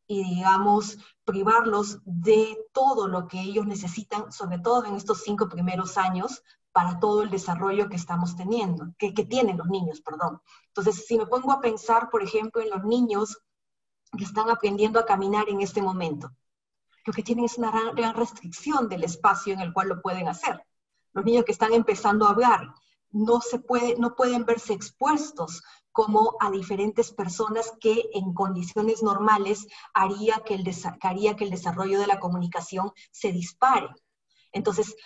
Speaker 9: y, digamos, privarlos de todo lo que ellos necesitan, sobre todo en estos cinco primeros años, para todo el desarrollo que estamos teniendo, que, que tienen los niños, perdón. Entonces, si me pongo a pensar, por ejemplo, en los niños que están aprendiendo a caminar en este momento, lo que tienen es una gran restricción del espacio en el cual lo pueden hacer los niños que están empezando a hablar, no, se puede, no pueden verse expuestos como a diferentes personas que en condiciones normales haría que, el haría que el desarrollo de la comunicación se dispare. Entonces,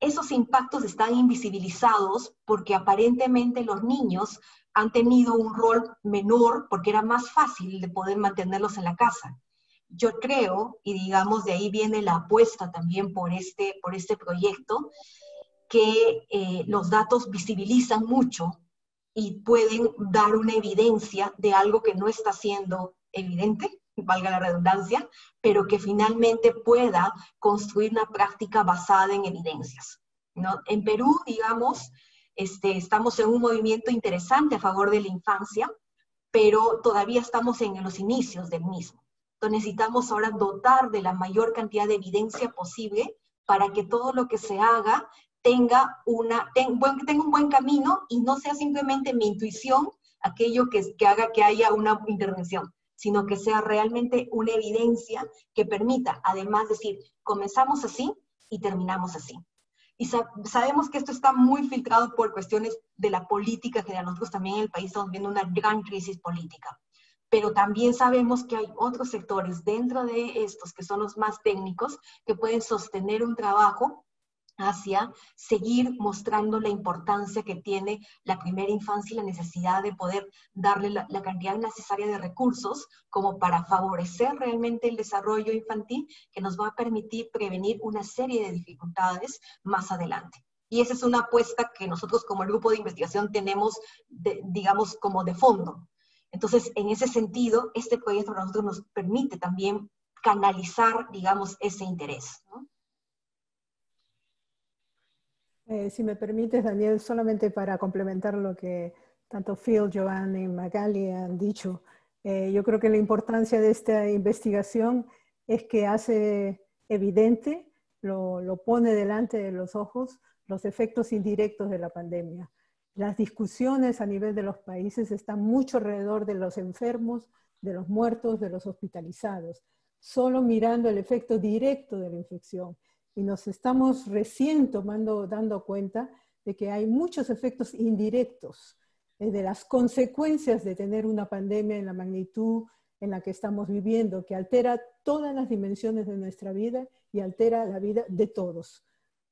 Speaker 9: esos impactos están invisibilizados porque aparentemente los niños han tenido un rol menor porque era más fácil de poder mantenerlos en la casa. Yo creo, y digamos de ahí viene la apuesta también por este, por este proyecto, que eh, los datos visibilizan mucho y pueden dar una evidencia de algo que no está siendo evidente, valga la redundancia, pero que finalmente pueda construir una práctica basada en evidencias. ¿no? En Perú, digamos, este, estamos en un movimiento interesante a favor de la infancia, pero todavía estamos en los inicios del mismo. Entonces necesitamos ahora dotar de la mayor cantidad de evidencia posible para que todo lo que se haga tenga, una, buen, tenga un buen camino y no sea simplemente mi intuición aquello que, que haga que haya una intervención, sino que sea realmente una evidencia que permita, además, decir, comenzamos así y terminamos así. Y sabemos que esto está muy filtrado por cuestiones de la política general. Nosotros también en el país estamos viendo una gran crisis política. Pero también sabemos que hay otros sectores dentro de estos que son los más técnicos que pueden sostener un trabajo hacia seguir mostrando la importancia que tiene la primera infancia y la necesidad de poder darle la, cantidad necesaria de recursos como para favorecer realmente el desarrollo infantil que nos va a permitir prevenir una serie de dificultades más adelante. Y esa es una apuesta que nosotros como el grupo de investigación tenemos, digamos, como de fondo. Entonces, en ese sentido, este proyecto para nosotros nos permite también canalizar, digamos, ese interés.
Speaker 8: Eh, si me permites, Daniel, solamente para complementar lo que tanto Phil, Joanne y Magali han dicho, eh, yo creo que la importancia de esta investigación es que hace evidente, lo, lo pone delante de los ojos, los efectos indirectos de la pandemia. Las discusiones a nivel de los países están mucho alrededor de los enfermos, de los muertos, de los hospitalizados, solo mirando el efecto directo de la infección y nos estamos recién tomando, dando cuenta de que hay muchos efectos indirectos eh, de las consecuencias de tener una pandemia en la magnitud en la que estamos viviendo, que altera todas las dimensiones de nuestra vida y altera la vida de todos.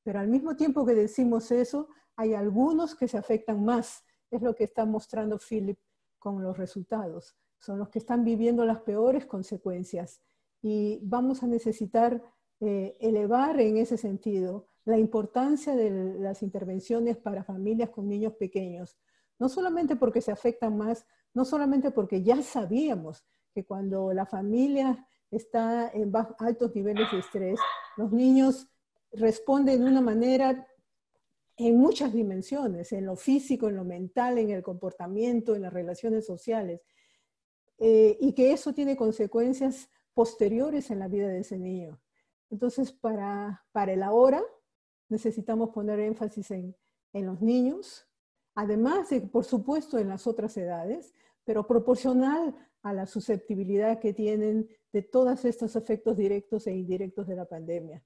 Speaker 8: Pero al mismo tiempo que decimos eso, hay algunos que se afectan más. Es lo que está mostrando Philip con los resultados. Son los que están viviendo las peores consecuencias. Y vamos a necesitar eh, elevar en ese sentido la importancia de las intervenciones para familias con niños pequeños, no solamente porque se afectan más, no solamente porque ya sabíamos que cuando la familia está en altos niveles de estrés, los niños responden de una manera en muchas dimensiones, en lo físico, en lo mental, en el comportamiento, en las relaciones sociales, eh, y que eso tiene consecuencias posteriores en la vida de ese niño. Entonces, para, para el ahora, necesitamos poner énfasis en, en los niños, además de, por supuesto, en las otras edades, pero proporcional a la susceptibilidad que tienen de todos estos efectos directos e indirectos de la pandemia.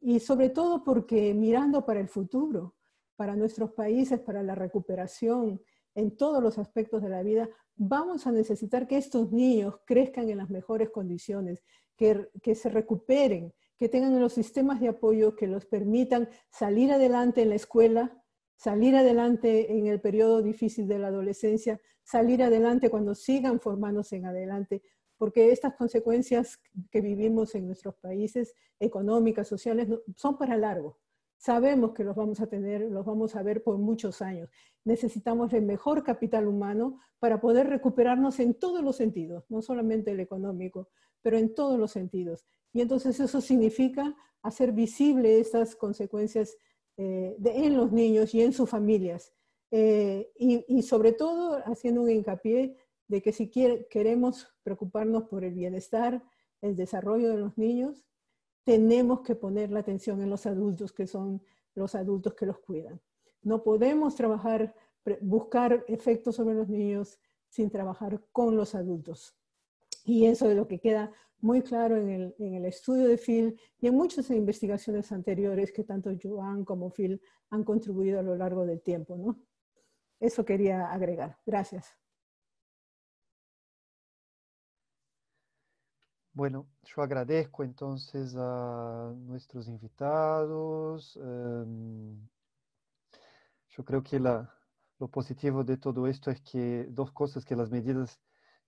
Speaker 8: Y sobre todo porque mirando para el futuro, para nuestros países, para la recuperación en todos los aspectos de la vida, vamos a necesitar que estos niños crezcan en las mejores condiciones, que, que se recuperen, que tengan los sistemas de apoyo que los permitan salir adelante en la escuela, salir adelante en el periodo difícil de la adolescencia, salir adelante cuando sigan formándose en adelante, porque estas consecuencias que vivimos en nuestros países, económicas, sociales, son para largo. Sabemos que los vamos a tener, los vamos a ver por muchos años. Necesitamos el mejor capital humano para poder recuperarnos en todos los sentidos, no solamente el económico, pero en todos los sentidos. Y entonces eso significa hacer visible estas consecuencias eh, en los niños y en sus familias. Eh, y, sobre todo haciendo un hincapié de que si queremos preocuparnos por el bienestar, el desarrollo de los niños, tenemos que poner la atención en los adultos que son los adultos que los cuidan. No podemos trabajar, buscar efectos sobre los niños sin trabajar con los adultos. Y eso es lo que queda muy claro en el, en el, estudio de Phil y en muchas investigaciones anteriores que tanto Joan como Phil han contribuido a lo largo del tiempo. ¿no? Eso quería agregar. Gracias.
Speaker 1: Bueno, yo agradezco entonces a nuestros invitados. Um, yo creo que la, lo positivo de todo esto es que dos cosas, que las medidas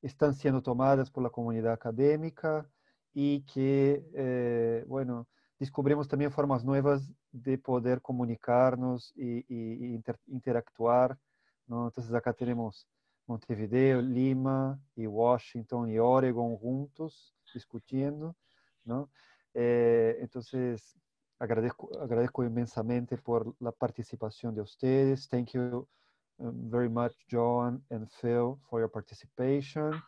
Speaker 1: están siendo tomadas por la comunidad académica y que, eh, bueno, descubrimos también formas nuevas de poder comunicarnos y, interactuar. ¿no? Entonces acá tenemos Montevideo, Lima y Washington y Oregon juntos discutiendo. ¿no? Eh, inmensamente por la participación de ustedes. Thank you um, very much, John and Phil, for your participation.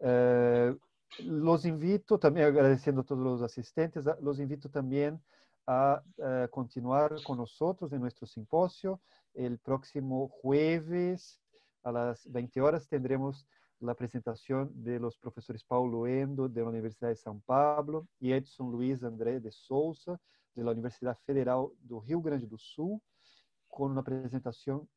Speaker 1: Uh, los invito también, agradeciendo a todos los asistentes, los invito también a uh, continuar con nosotros en nuestro simposio el próximo jueves A las 20 horas tendremos la presentación de los profesores Paulo Endo, de la Universidad de São Paulo, y Edson Luiz André de Souza, de la Universidad Federal do Rio Grande do Sul, con una presentación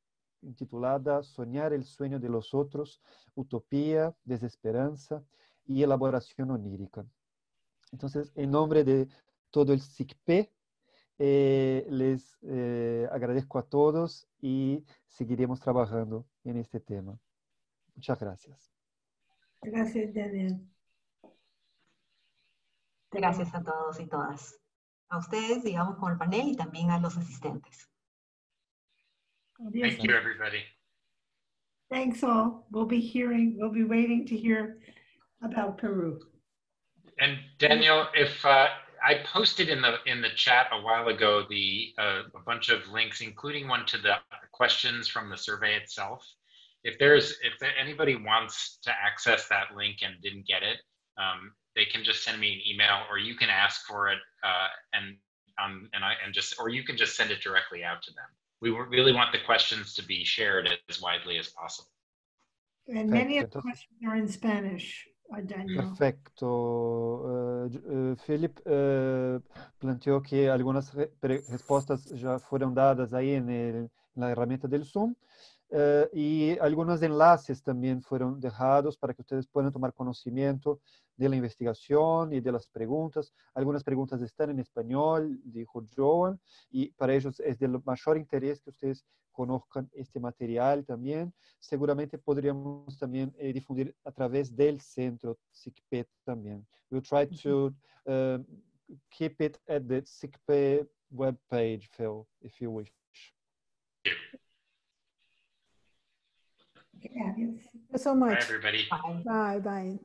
Speaker 1: titulada Soñar el sueño de los otros, utopía, desesperanza y elaboración onírica. Entonces, en nombre de todo el SICP, eh, les eh, agradezco a todos y seguiremos trabajando en este tema. Muchas gracias.
Speaker 2: Gracias, Daniel.
Speaker 9: Gracias a todos y todas. A ustedes, digamos, con el panel y también a los asistentes.
Speaker 3: Thank you, everybody.
Speaker 2: Thanks all. We'll be hearing, we'll be waiting to hear about Peru.
Speaker 3: And Daniel, if uh, I posted in the in the chat a while ago the uh, a bunch of links, including one to the questions from the survey itself. If there's if there, anybody wants to access that link and didn't get it, um, they can just send me an email, or you can ask for it, uh, and um, and I and just or you can just send it directly out to them. We really want the questions to be shared as widely as possible.
Speaker 2: And many of the questions are in Spanish.
Speaker 1: Perfecto. Uh, Philip uh, planteó que algunas re respuestas ya fueron dadas ahí en, el, en la herramienta del Zoom. Uh, y algunos enlaces también fueron dejados para que ustedes puedan tomar conocimiento de la investigación y de las preguntas. Algunas preguntas están en español, dijo Joan, y para ellos es de mayor interés que ustedes conozcan este material también. Seguramente podríamos también eh, difundir a través del centro SICPET también. We'll try to uh, keep it at the SICPET webpage, Phil, if you wish.
Speaker 8: Thank you so much.
Speaker 3: Bye, everybody.
Speaker 9: Bye.
Speaker 8: Bye, bye.